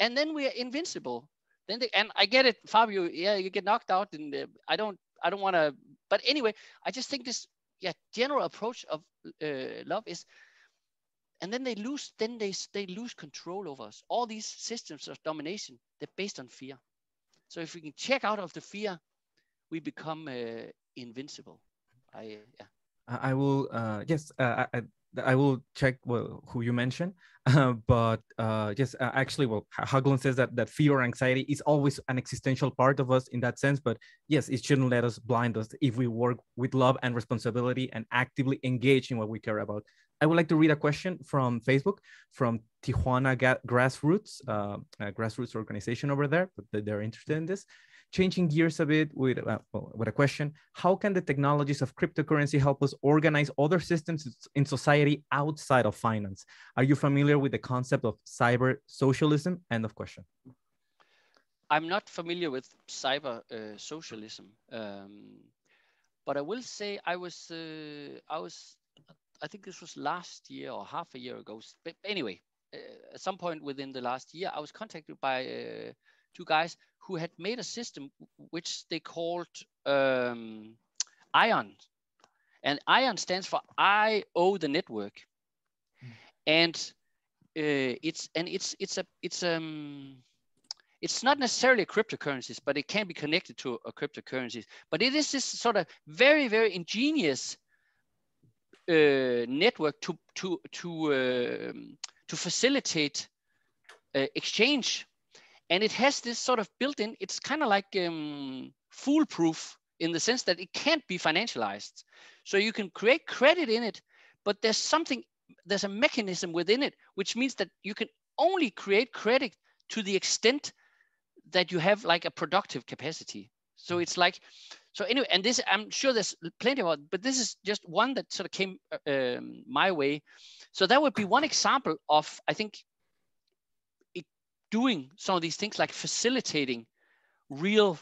And then we are invincible then they, and I get it, Fabio. Yeah, you get knocked out, and I don't, I don't want to. But anyway, I just think this, yeah, general approach of uh, love is, and then they lose, then they they lose control over us. All these systems of domination, they're based on fear. So if we can check out of the fear, we become uh, invincible. I yeah.
I will. Uh, yes, uh, I, I will check well, who you mentioned, uh, but uh, yes, uh, actually, well, Hägglund says that that fear or anxiety is always an existential part of us in that sense. But yes, it shouldn't let us blind us if we work with love and responsibility and actively engage in what we care about. I would like to read a question from Facebook from Tijuana Grassroots, uh, grassroots organization over there, but they're interested in this changing gears a bit with, uh, with a question, how can the technologies of cryptocurrency help us organize other systems in society outside of finance? Are you familiar with the concept of cyber socialism? End of question.
I'm not familiar with cyber uh, socialism, um, but I will say I was, uh, I was, I think this was last year or half a year ago. But anyway, uh, at some point within the last year, I was contacted by uh, two guys who had made a system which they called um, ION. And ION stands for I owe the network. Mm. And uh, it's and it's it's a it's um it's not necessarily cryptocurrencies, but it can be connected to a cryptocurrencies. But it is this sort of very very ingenious uh, network to to to uh, to facilitate uh, exchange and it has this sort of built-in. It's kind of like um, foolproof in the sense that it can't be financialized. So you can create credit in it, but there's something, there's a mechanism within it, which means that you can only create credit to the extent that you have like a productive capacity. So it's like, so anyway, and this, I'm sure there's plenty of, but this is just one that sort of came uh, um, my way. So that would be one example of, I think, doing some of these things like facilitating real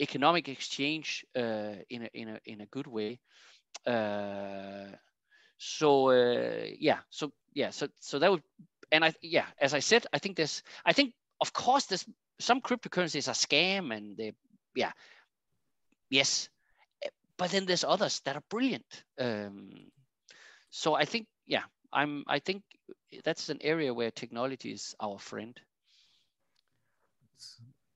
economic exchange uh, in, a, in, a, in a good way. Uh, so uh, yeah, so yeah, so so that would and I yeah, as I said, I think there's I think of course there's some cryptocurrencies are scam and they yeah yes but then there's others that are brilliant um, so i think yeah i'm i think that's an area where technology is our friend.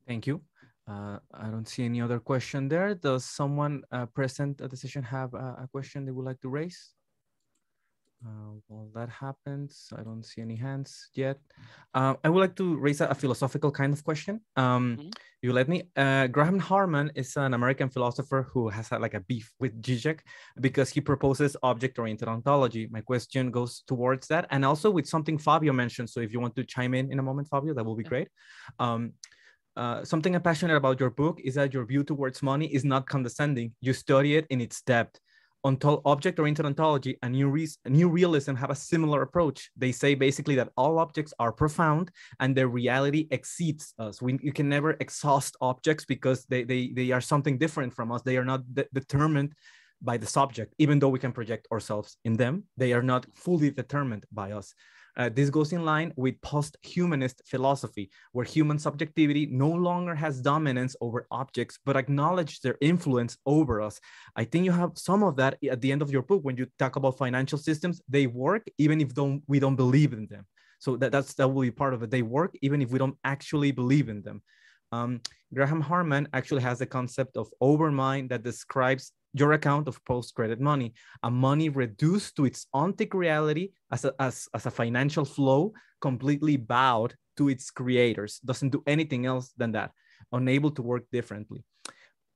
Thank you. Uh, i don't see any other question there. Does someone uh, present at the session have a, a question they would like to raise uh, while that happens, I don't see any hands yet. Uh, I would like to raise a, a philosophical kind of question. Um, mm-hmm. You let me. Uh, Graham Harman is an American philosopher who has had like a beef with Zizek because he proposes object-oriented ontology. My question goes towards that, and also with something Fabio mentioned. So if you want to chime in in a moment, Fabio, that will be great. Um, uh, something I'm passionate about your book is that your view towards money is not condescending. You study it in its depth object-oriented ontology and new, re- new realism have a similar approach. They say basically that all objects are profound and their reality exceeds us. We, you can never exhaust objects because they, they, they are something different from us. They are not de- determined by the subject, even though we can project ourselves in them. They are not fully determined by us. Uh, this goes in line with post-humanist philosophy, where human subjectivity no longer has dominance over objects, but acknowledges their influence over us. I think you have some of that at the end of your book when you talk about financial systems. They work even if don't, we don't believe in them. So that, that's that will be part of it. They work even if we don't actually believe in them. Um, Graham Harman actually has the concept of overmining that describes your account of post-credit money, a money reduced to its ontic reality as a, as, as a financial flow, completely bowed to its creators, doesn't do anything else than that, unable to work differently.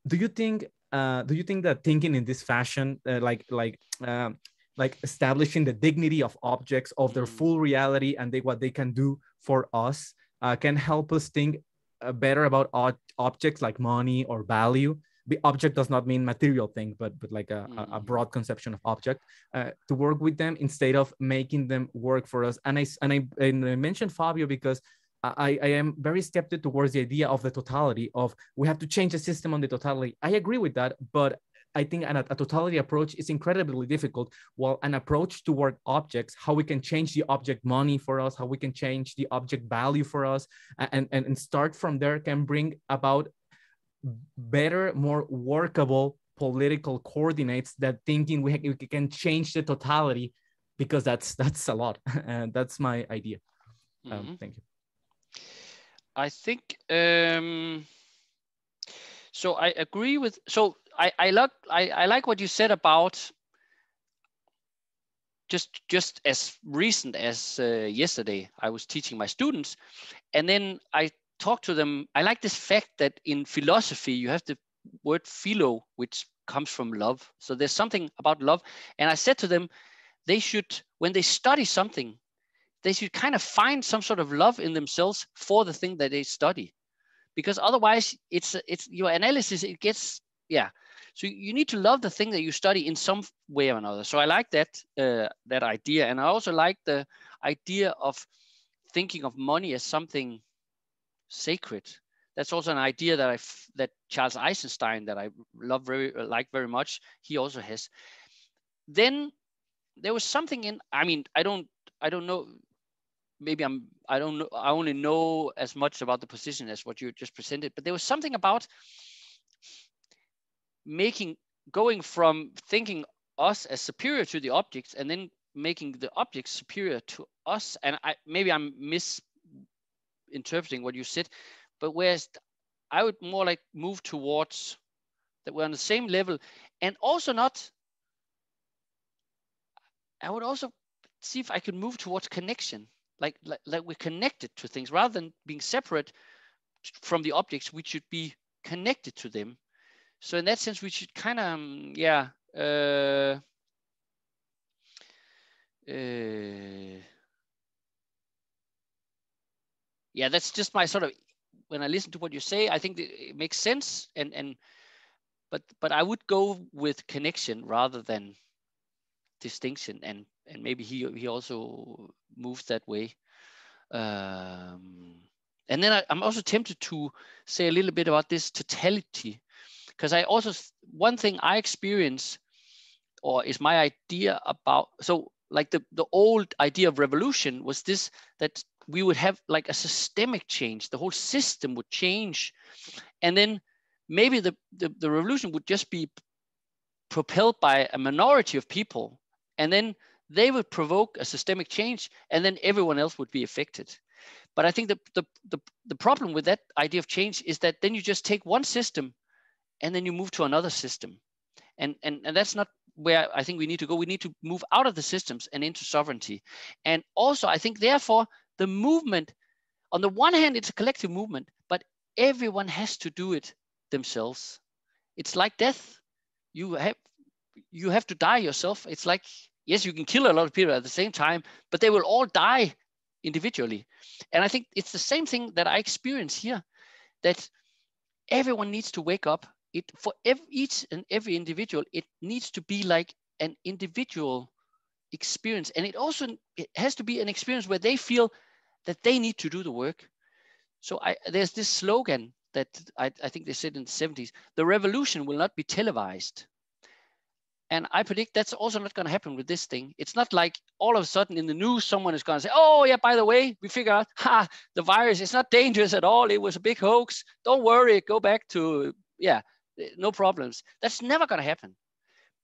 Do you think? Uh, do you think that thinking in this fashion, uh, like like uh, like establishing the dignity of objects of their full reality and they, what they can do for us, uh, can help us think uh, better about objects like money or value the object does not mean material thing but but like a, mm. a broad conception of object uh, to work with them instead of making them work for us and i and i, and I mentioned fabio because I, I am very skeptic towards the idea of the totality of we have to change the system on the totality i agree with that but I think an, a totality approach is incredibly difficult. While an approach toward objects, how we can change the object money for us, how we can change the object value for us, and, and, and start from there can bring about better, more workable political coordinates that thinking we, we can change the totality because that's that's a lot. And that's my idea. Um, mm-hmm. thank you.
I think um so i agree with so i i like i, I like what you said about just just as recent as uh, yesterday i was teaching my students. And then i talk to them. I like this fact that in philosophy, you have the word philo, which comes from love. So there's something about love. And I said to them, they should, when they study something, they should kind of find some sort of love in themselves for the thing that they study. Because otherwise it's it's your analysis, it gets, yeah. So you need to love the thing that you study in some way or another. So I like that uh, that idea. And I also like the idea of thinking of money as something sacred. That's also an idea that I that Charles Eisenstein that I love very uh, like very much. He also has. Then there was something in. I mean, I don't I don't know. Maybe I'm I don't know. I only know as much about the position as what you just presented. But there was something about making going from thinking us as superior to the objects and then making the objects superior to us and i maybe i'm mis interpreting what you said, but whereas I would more like move towards that we're on the same level and also not, I would also see if I could move towards connection, like, like, like we're connected to things rather than being separate from the objects, we should be connected to them. So in that sense, we should kind of, um, yeah, uh, uh, yeah, that's just my sort of when I listen to what you say, I think it makes sense. And and but but I would go with connection rather than distinction. And and maybe he he also moves that way. Um, and then I, I'm also tempted to say a little bit about this totality, because I also one thing I experience, or is my idea about so like the, the old idea of revolution was this that we would have like a systemic change. The whole system would change. And then maybe the, the, the revolution would just be propelled by a minority of people. And then they would provoke a systemic change and then everyone else would be affected. But i think the, the, the, the problem with that idea of change is that then you just take one system and then you move to another system. And and, and that's not where I think we need to go. We need to move out of the systems and into sovereignty. And also, I think, therefore, the movement, on the one hand, it's a collective movement, but everyone has to do it themselves. It's like death. You have you have to die yourself. It's like yes, you can kill a lot of people at the same time, but they will all die individually. And I think it's the same thing that I experience here, that everyone needs to wake up it for every, each and every individual, it needs to be like an individual experience. And it also it has to be an experience where they feel that they need to do the work. So I, there's this slogan that I, I think they said in the 70s, the revolution will not be televised. And I predict that's also not going to happen with this thing. It's not like all of a sudden in the news, someone is going to say, oh, yeah, by the way, we figure out, ha, the virus is not dangerous at all. It was a big hoax. Don't worry, go back to, yeah, no problems. That's never going to happen.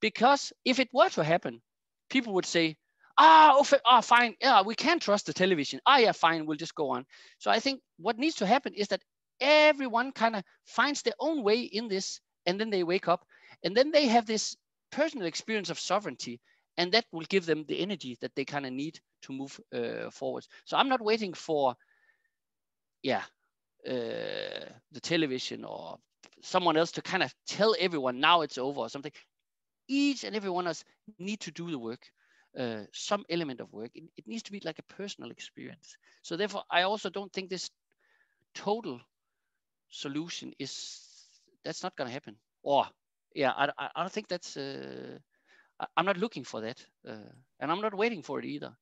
Because if it were to happen, people would say, ah, oh, oh, fine, yeah, we can't trust the television. Ah, yeah, fine, we'll just go on. So I think what needs to happen is that everyone kind of finds their own way in this, and then they wake up, and then they have this personal experience of sovereignty, and that will give them the energy that they kind of need to move uh, forward. So I'm not waiting for, yeah, uh, the television or someone else to kind of tell everyone now it's over or something. Each and every one of us need to do the work, uh, some element of work. It, it needs to be like a personal experience. So therefore, I also don't think this total solution is that's not going to happen. Or yeah, I, I, I don't think that's. Uh, I, am not looking for that, uh, and I'm not waiting for it either.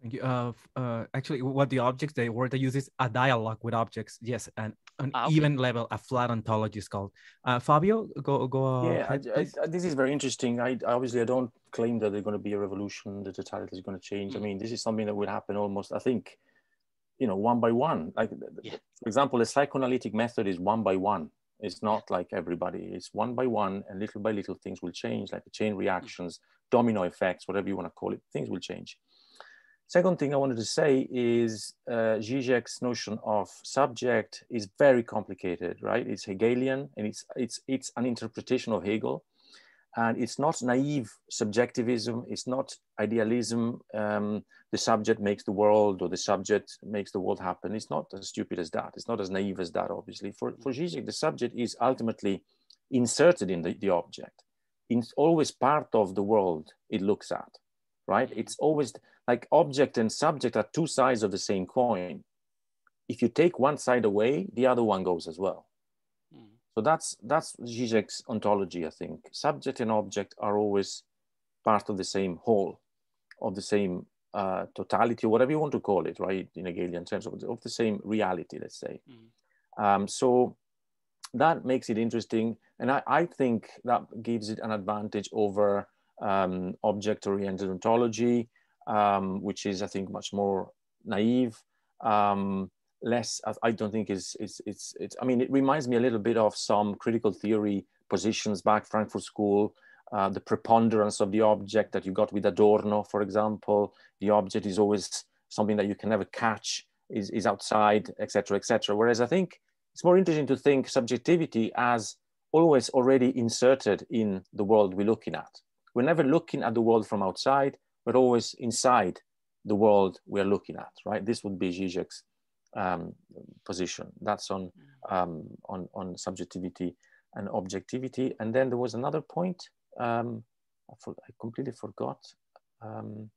Thank you. Uh, uh, actually, what the objects they word they use is a dialogue with objects. Yes, and an ah, okay. even level, a flat ontology is called. Uh, Fabio, go go.
Yeah, ahead, I, I, this is very interesting. I obviously I don't claim that there's going to be a revolution, the totality is going to change. Mm. I mean, this is something that would happen almost. I think, you know, one by one. Like, yeah. for example, the psychoanalytic method is one by one. It's not like everybody. It's one by one, and little by little things will change, like the chain reactions, mm. domino effects, whatever you want to call it. Things will change. Second thing I wanted to say is uh, Zizek's notion of subject is very complicated, right? It's Hegelian and it's, it's, it's an interpretation of Hegel. And it's not naive subjectivism, it's not idealism. Um, the subject makes the world or the subject makes the world happen. It's not as stupid as that. It's not as naive as that, obviously. For, for Zizek, the subject is ultimately inserted in the, the object. It's always part of the world it looks at, right? It's always like object and subject are two sides of the same coin. If you take one side away, the other one goes as well. Mm. So that's that's Zizek's ontology, I think. Subject and object are always part of the same whole, of the same uh, totality, or whatever you want to call it, right? In Hegelian terms of, of the same reality, let's say. Mm. Um, so that makes it interesting. And I, I, think that gives it an advantage over um, object-oriented ontology, um, which is I think much more naive, um, less. I don't think is it's it's it's. I mean, it reminds me a little bit of some critical theory positions back Frankfurt School. Uh, the preponderance of the object that you got with Adorno, for example, the object is always something that you can never catch, is, is outside, etc., etc. Whereas I think it's more interesting to think subjectivity as always already inserted in the world we're looking at. We're never looking at the world from outside but always inside the world we're looking at, right? This would be Zizek's um, position. That's on, um, on, on subjectivity and objectivity. And then there was another point, um, I, for, I, completely forgot. Um,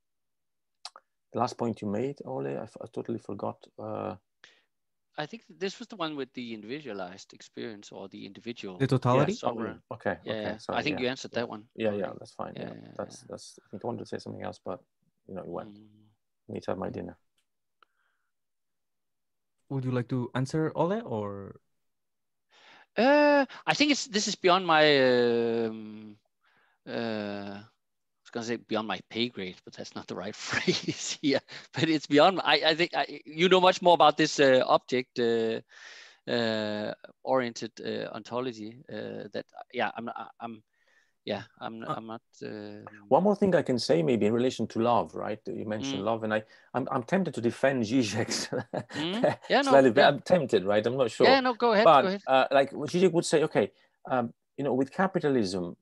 the last point you made, Ole, I, I totally forgot. Uh,
I think this was the one with the individualized experience or the individual.
The totality.
Yeah, oh, okay.
Yeah,
okay.
Sorry, I think yeah. you answered that one.
Yeah, yeah, that's fine. Yeah, yeah. that's that's. I think I wanted to say something else, but you know, it went. Mm. I need to have my dinner.
Would you like to answer Ole or?
Uh, I think it's this is beyond my um, uh, going to say beyond my pay grade, but that's not the right phrase here. But it's beyond. I, I think I, you know much more about this uh, object uh, uh, oriented uh, ontology. Uh, that yeah, I'm I'm yeah, I'm I'm not. Uh,
One more thing I can say maybe in relation to love, right? You mentioned mm. love, and I I'm, I'm tempted to defend Zizek's. mm. Yeah, no, yeah. I'm tempted, right? I'm not sure.
Yeah, no, go ahead.
But
go ahead.
Uh, like Zizek would say, okay, um, you know, with capitalism,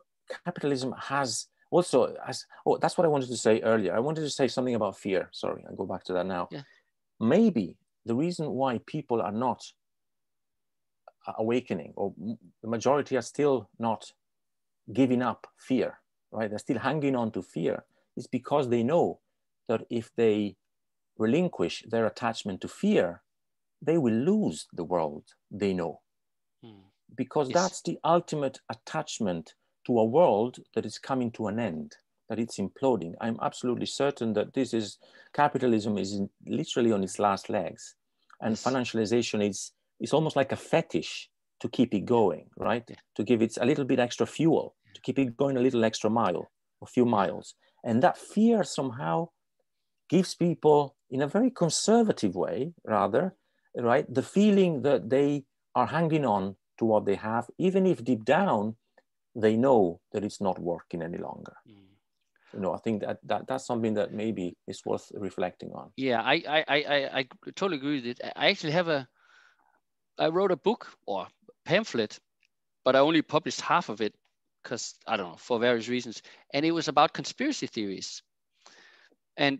capitalism has also as oh that's what i wanted to say earlier i wanted to say something about fear sorry i'll go back to that now
yeah.
maybe the reason why people are not awakening or the majority are still not giving up fear right they're still hanging on to fear is because they know that if they relinquish their attachment to fear they will lose the world they know hmm. because yes. that's the ultimate attachment to a world that is coming to an end, that it's imploding. I'm absolutely certain that this is capitalism is in, literally on its last legs, and financialization is is almost like a fetish to keep it going, right? To give it a little bit extra fuel, to keep it going a little extra mile, a few miles, and that fear somehow gives people, in a very conservative way, rather, right, the feeling that they are hanging on to what they have, even if deep down they know that it's not working any longer. Mm. You know, I think that, that that's something that maybe is worth reflecting on.
Yeah, I, I, I, I totally agree with it. I actually have a, I wrote a book or pamphlet, but I only published half of it because I don't know, for various reasons. And it was about conspiracy theories. And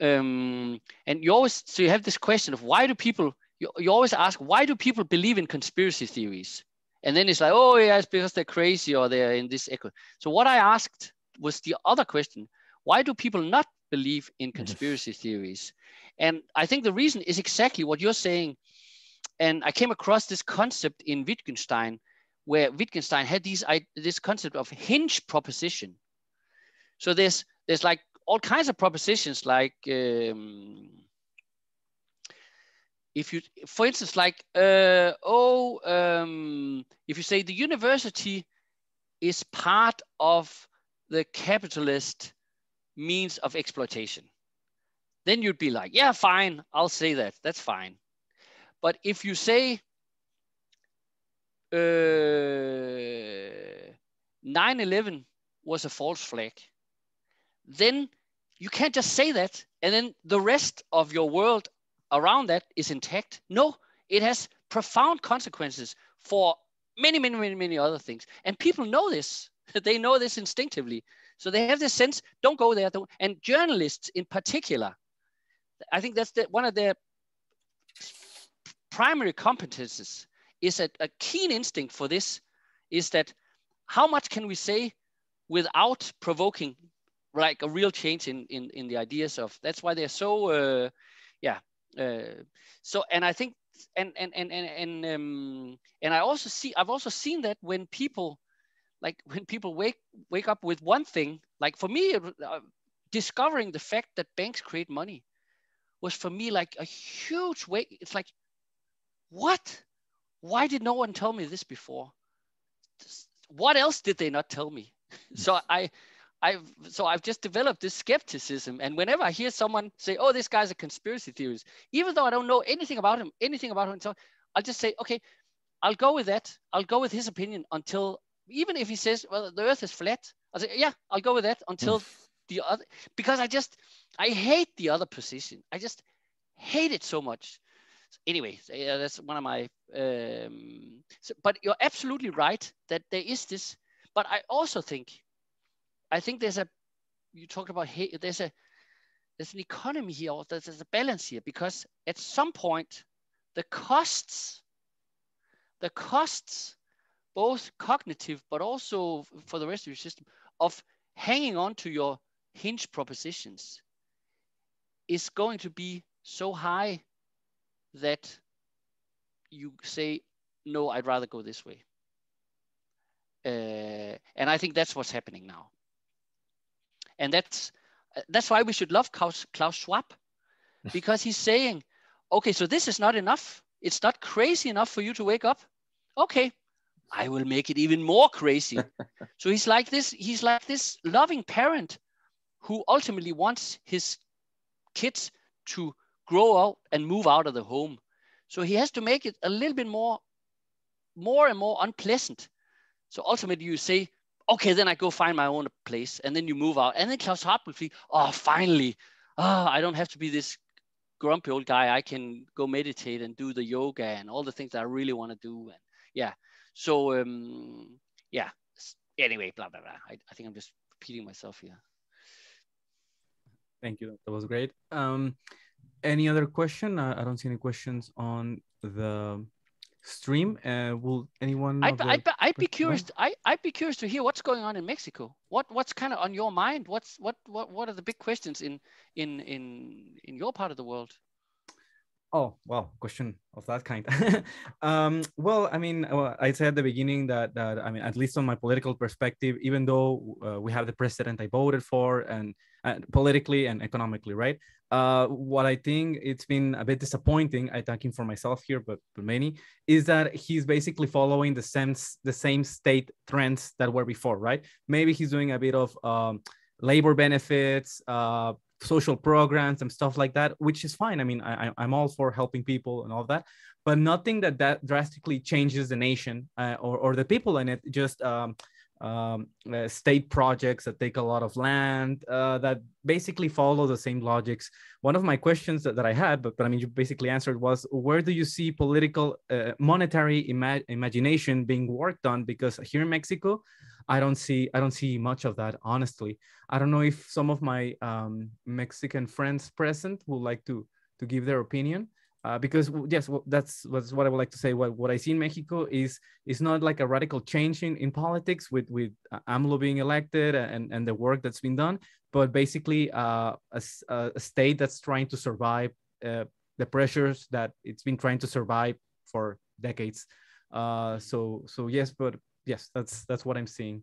um, and you always so you have this question of why do people you, you always ask why do people believe in conspiracy theories and then it's like, oh, yeah, it's because they're crazy or they're in this echo. So what I asked was the other question why do people not believe in conspiracy theories? And I think the reason is exactly what you're saying. And I came across this concept in Wittgenstein, where Wittgenstein had these this concept of hinge proposition. So there's there's like all kinds of propositions like um, if you, for instance, like, uh, oh, um, if you say the university is part of the capitalist means of exploitation, then you'd be like, yeah, fine, I'll say that, that's fine. But if you say 9-11 uh, was a false flag, then you can't just say that and then the rest of your world around that is intact. No, it has profound consequences for many, many, many, many other things. And people know this. they know this instinctively. So they have this sense, don't go there. Don't. And journalists in particular, I think that's the, one of their primary competences is a, a keen instinct for this is that how much can we say without provoking like a real change in, in, in the ideas of, that's why they're so, uh, yeah, uh, so and I think and and and and and um, and I also see I've also seen that when people like when people wake wake up with one thing like for me uh, discovering the fact that banks create money was for me like a huge way it's like what? Why did no one tell me this before? What else did they not tell me? So i I've so I've just developed this skepticism, and whenever I hear someone say, "Oh, this guy's a conspiracy theorist," even though I don't know anything about him, anything about him, so I'll just say, "Okay, I'll go with that. I'll go with his opinion until even if he says, "Well, the Earth is flat," I'll say, "Yeah, I'll go with that until the other," because I just I hate the other position. I just hate it so much. Anyway, yeah, that's one of my. Um, so, but you're absolutely right that there is this. But I also think I think there's a, you talked about, there's a, there's an economy here, or there's, there's a balance here, because at some point, the costs, the costs, both cognitive, but also for the rest of your system, of hanging on to your hinge propositions is going to be so high that you say, no, I'd rather go this way. Uh, and I think that's what's happening now. And that's uh, that's why we should love Klaus, Klaus Schwab, because he's saying, okay, so this is not enough. It's not crazy enough for you to wake up. Okay, I will make it even more crazy. so he's like this, he's like this loving parent who ultimately wants his kids to grow out and move out of the home. So he has to make it a little bit more, more and more unpleasant. So ultimately you say, okay, then I go find my own place and then you move out. And then Klaus Hart will feel, oh, finally, oh, I don't have to be this grumpy old guy. I can go meditate and do the yoga and all the things that I really want to do. And yeah, so um, yeah, anyway, blah, blah, blah. I, I think I'm just repeating myself here.
Thank you. That was great. Um, any other question? I, I don't see any questions on the stream. Uh, will anyone?
I'd, I'd, I'd be curious. I, I'd be curious to hear what's going on in Mexico. What what's kind of on your mind? What's what what what are the big questions in in in in your part of the world?
Oh well, question of that kind. um, well, I mean, well, I said at the beginning that that I mean, at least on my political perspective, even though uh, we have the president I voted for and uh, politically and economically, right? Uh, what I think it's been a bit disappointing, I talking for myself here, but for many, is that he's basically following the same the same state trends that were before, right? Maybe he's doing a bit of um, labor benefits, uh, social programs, and stuff like that, which is fine. I mean, I, I'm all for helping people and all that, but nothing that that drastically changes the nation uh, or or the people in it. Just um, um, uh, state projects that take a lot of land uh, that basically follow the same logics. One of my questions that, that I had, but, but I mean, you basically answered was where do you see political uh, monetary ima imagination being worked on? Because here in Mexico, I don't see I don't see much of that honestly. I don't know if some of my um, Mexican friends present would like to to give their opinion uh, because yes, that's, that's what I would like to say. What, what I see in Mexico is is not like a radical change in, in politics with with AMLO being elected and, and the work that's been done, but basically uh, a, a state that's trying to survive uh, the pressures that it's been trying to survive for decades. Uh, so so yes, but yes, that's that's what I'm seeing.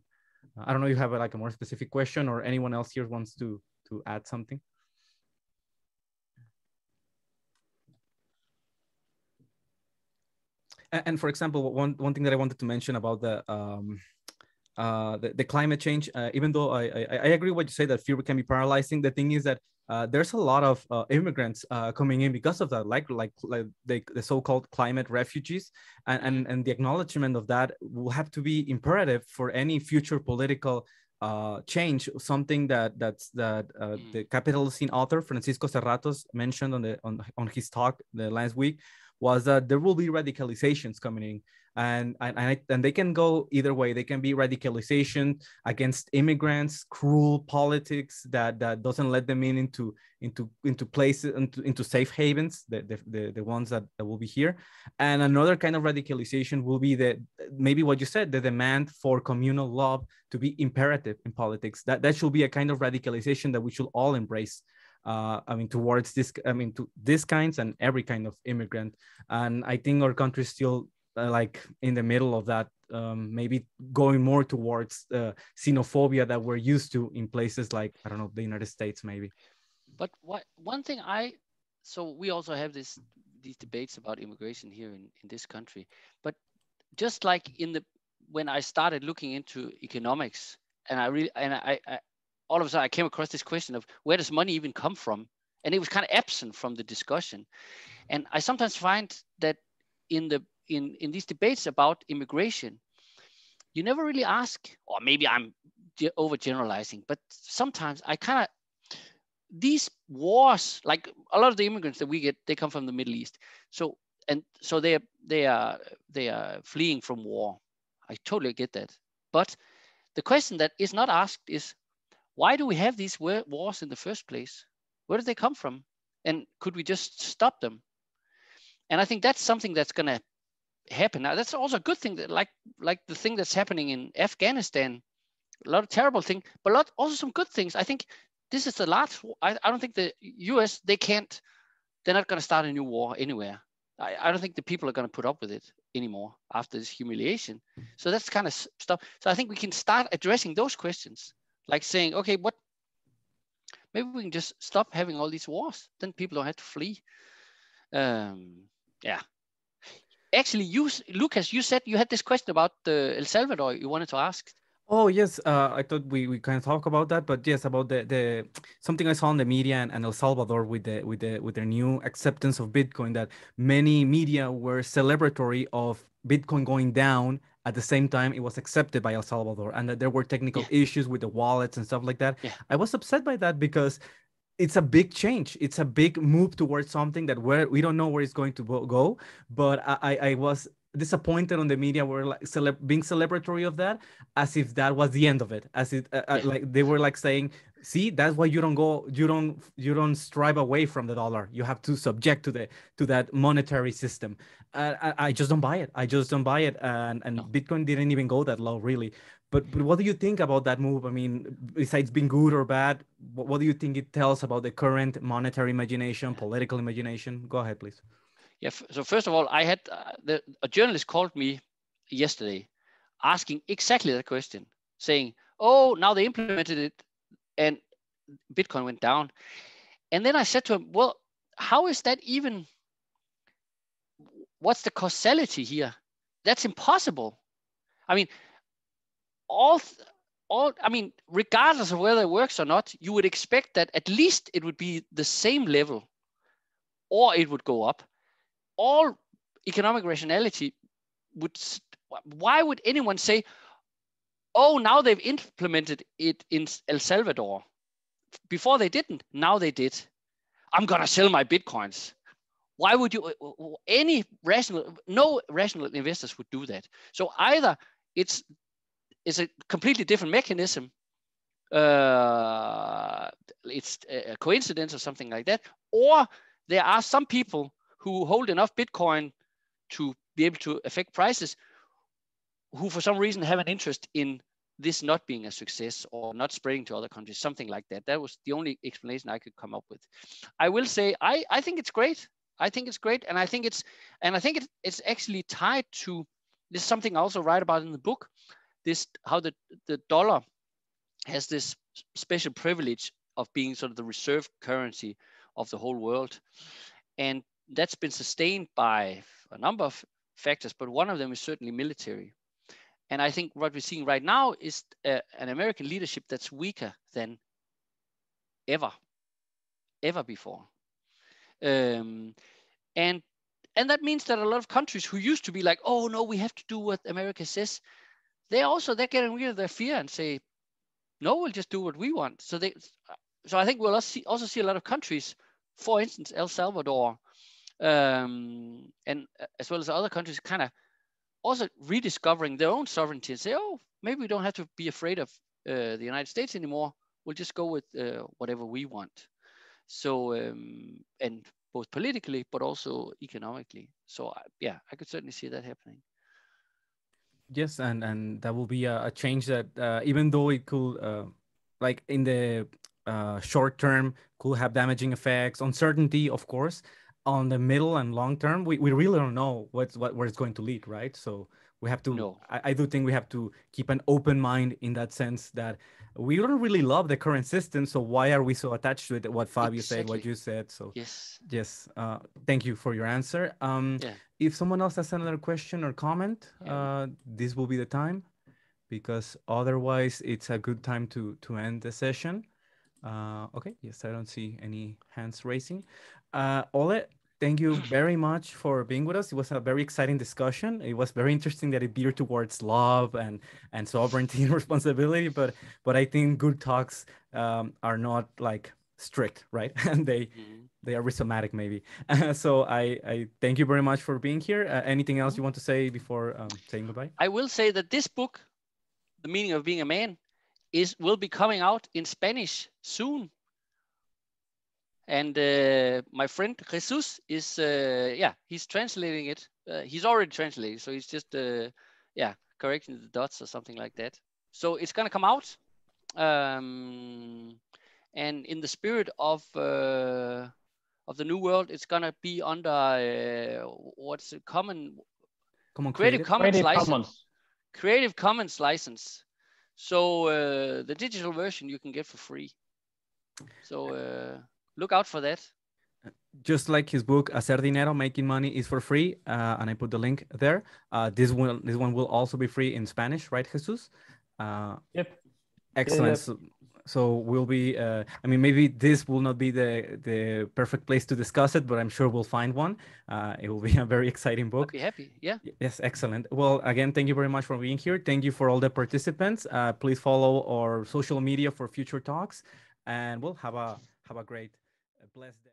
I don't know if you have a, like a more specific question or anyone else here wants to to add something. And for example, one one thing that I wanted to mention about the um, uh, the, the, climate change, uh, even though I, I, I agree what you say that fear can be paralyzing, the thing is that uh, there's a lot of uh, immigrants uh, coming in because of that, like like, like the, the so-called climate refugees, and, and and the acknowledgement of that will have to be imperative for any future political uh, change. Something that that's that uh, mm. the Capitalocene author Francisco Serratos mentioned on the on on his talk the last week was that there will be radicalizations coming in. And and, and, they can go either way. They can be radicalization against immigrants cruel politics that that doesn't let them in into into into places into, into safe havens the, the, the the ones that, that will be here. And another kind of radicalization will be that maybe what you said the demand for communal love to be imperative in politics. That that should be a kind of radicalization that we should all embrace uh, I mean, towards this, I mean, to this kinds and every kind of immigrant. And I think our country is still uh, like in the middle of that, um, maybe going more towards uh, xenophobia that we're used to in places like, I don't know, the United States, maybe.
But what one thing I, so we also have this these debates about immigration here in, in this country. But just like in the when I started looking into economics, and I really and I all of a sudden I came across this question of where does money even come from? And it was kind of absent from the discussion. And I sometimes find that in the in, in these debates about immigration, you never really ask, or maybe I'm overgeneralizing, but sometimes I kind of these wars, like a lot of the immigrants that we get, they come from the Middle East. So and so they are they are they are fleeing from war. I totally get that. But the question that is not asked is why do we have these wars in the first place? Where did they come from? And could we just stop them? And I think that's something that's going to happen. Now, that's also a good thing that like, like the thing that's happening in Afghanistan, a lot of terrible things, but a lot, also some good things. I think this is the last, I, I don't think the US, they can't, they're not going to start a new war anywhere. I, I don't think the people are going to put up with it anymore after this humiliation. So that's kind of stuff. So I think we can start addressing those questions like saying, okay, what, maybe we can just stop having all these wars. Then people don't have to flee. Um, yeah. Actually, you, Lucas, you said you had this question about uh, El Salvador you wanted to ask.
Oh yes, uh, I thought we, we of talk about that, but yes, about the, the something I saw in the media and, and El Salvador with the with the with their new acceptance of Bitcoin that many media were celebratory of Bitcoin going down at the same time it was accepted by El Salvador and that there were technical yeah. issues with the wallets and stuff like that. Yeah. I was upset by that because it's a big change. It's a big move towards something that where we don't know where it's going to go. But I, I was disappointed on the media were like cele- being celebratory of that as if that was the end of it as it uh, uh yeah. like they were like saying see that's why you don't go you don't you don't strive away from the dollar. You have to subject to the to that monetary system. Uh, I, I, just don't buy it. I just don't buy it. And and no. bitcoin didn't even go that low really. But but what do you think about that move? I mean besides being good or bad what, what do you think it tells about the current monetary imagination political imagination? Go ahead please.
Yeah. So first of all, I had uh, the, a journalist called me yesterday, asking exactly that question, saying, "Oh, now they implemented it, and Bitcoin went down." And then I said to him, "Well, how is that even? What's the causality here? That's impossible. I mean, all." All, I mean, regardless of whether it works or not, you would expect that at least it would be the same level or it would go up all economic rationality would why would anyone say oh now they've implemented it in el salvador. Before they didn't now they did. I'm to sell my bitcoins. Why would you uh, uh, uh, any rational no rational investors would do that. So either it's it's a completely different mechanism uh, it's a coincidence or something like that or there are some people who hold enough Bitcoin to be able to affect prices, who for some reason have an interest in this not being a success or not spreading to other countries, something like that. That was the only explanation I could come up with. I will say I, I think it's great. I think it's great, and I think it's and I think it, it's actually tied to this is something I also write about in the book. This how the the dollar has this special privilege of being sort of the reserve currency of the whole world, and that's been sustained by a number of factors, but one of them is certainly military. And I think what we're seeing right now is uh, an American leadership that's weaker than ever, ever before. Um, and and that means that a lot of countries who used to be like, oh no, we have to do what America says, they also they're getting rid of their fear and say, no, we'll just do what we want. So they, so I think we'll also see, also see a lot of countries, for instance, El Salvador, um, and uh, as well as other countries kind of also rediscovering their own sovereignty and say, oh, maybe we don't have to be afraid of uh, the United States anymore. We'll just go with uh, whatever we want. So, um, and both politically, but also economically. So, uh, yeah, I could certainly see that happening.
Yes, and and that will be a, a change that uh, even though it could, uh, like in the short term, could have damaging effects, uncertainty, of course on the middle and long term, we, we really don't know what's what where it's going to lead, right? So we have to no. I, I do think we have to keep an open mind in that sense that we don't really love the current system. So why are we so attached to it? What Fabio exactly. said, what you said. So
yes,
yes. Uh, thank you for your answer. Um, yeah. If someone else has another question or comment, yeah. uh, this will be the time, because otherwise it's a good time to to end the session. Uh, okay, yes, I don't see any hands raising. Uh, Ole, thank you very much for being with us. It was a very exciting discussion. It was very interesting that it veered towards love and and sovereignty and responsibility. But but I think good talks um, are not like strict, right? And they mm-hmm. they are rhizomatic maybe. so I I thank you very much for being here. Uh, anything else you want to say before um, saying goodbye?
I will say that this book, The Meaning of Being a Man, is will be coming out in Spanish soon. And uh, my friend Jesus is, uh, yeah, he's translating it. Uh, he's already translated, so he's just, uh, yeah, correcting the dots or something like that. So it's gonna come out, um, and in the spirit of uh, of the new world, it's gonna be under uh, what's it, common,
common
Creative, Commons
Creative
license.
Commons.
Creative Commons license. So the digital version you can get for free. So look out for that.
Just like his book, Hacer Dinero, Making Money is for free, uh, and I put the link there. Uh, this one, this one will also be free in Spanish, right, Jesus? Uh,
yep.
Excellent.
Yep.
So, so we'll be. Uh, I mean, maybe this will not be the the perfect place to discuss it, but I'm sure we'll find one. Uh, it will be a very exciting book.
I'd be happy. Yeah.
Yes, excellent. Well, again, thank you very much for being here. Thank you for all the participants. Uh, please follow our social media for future talks, and we'll have a have a great, uh, blessed day.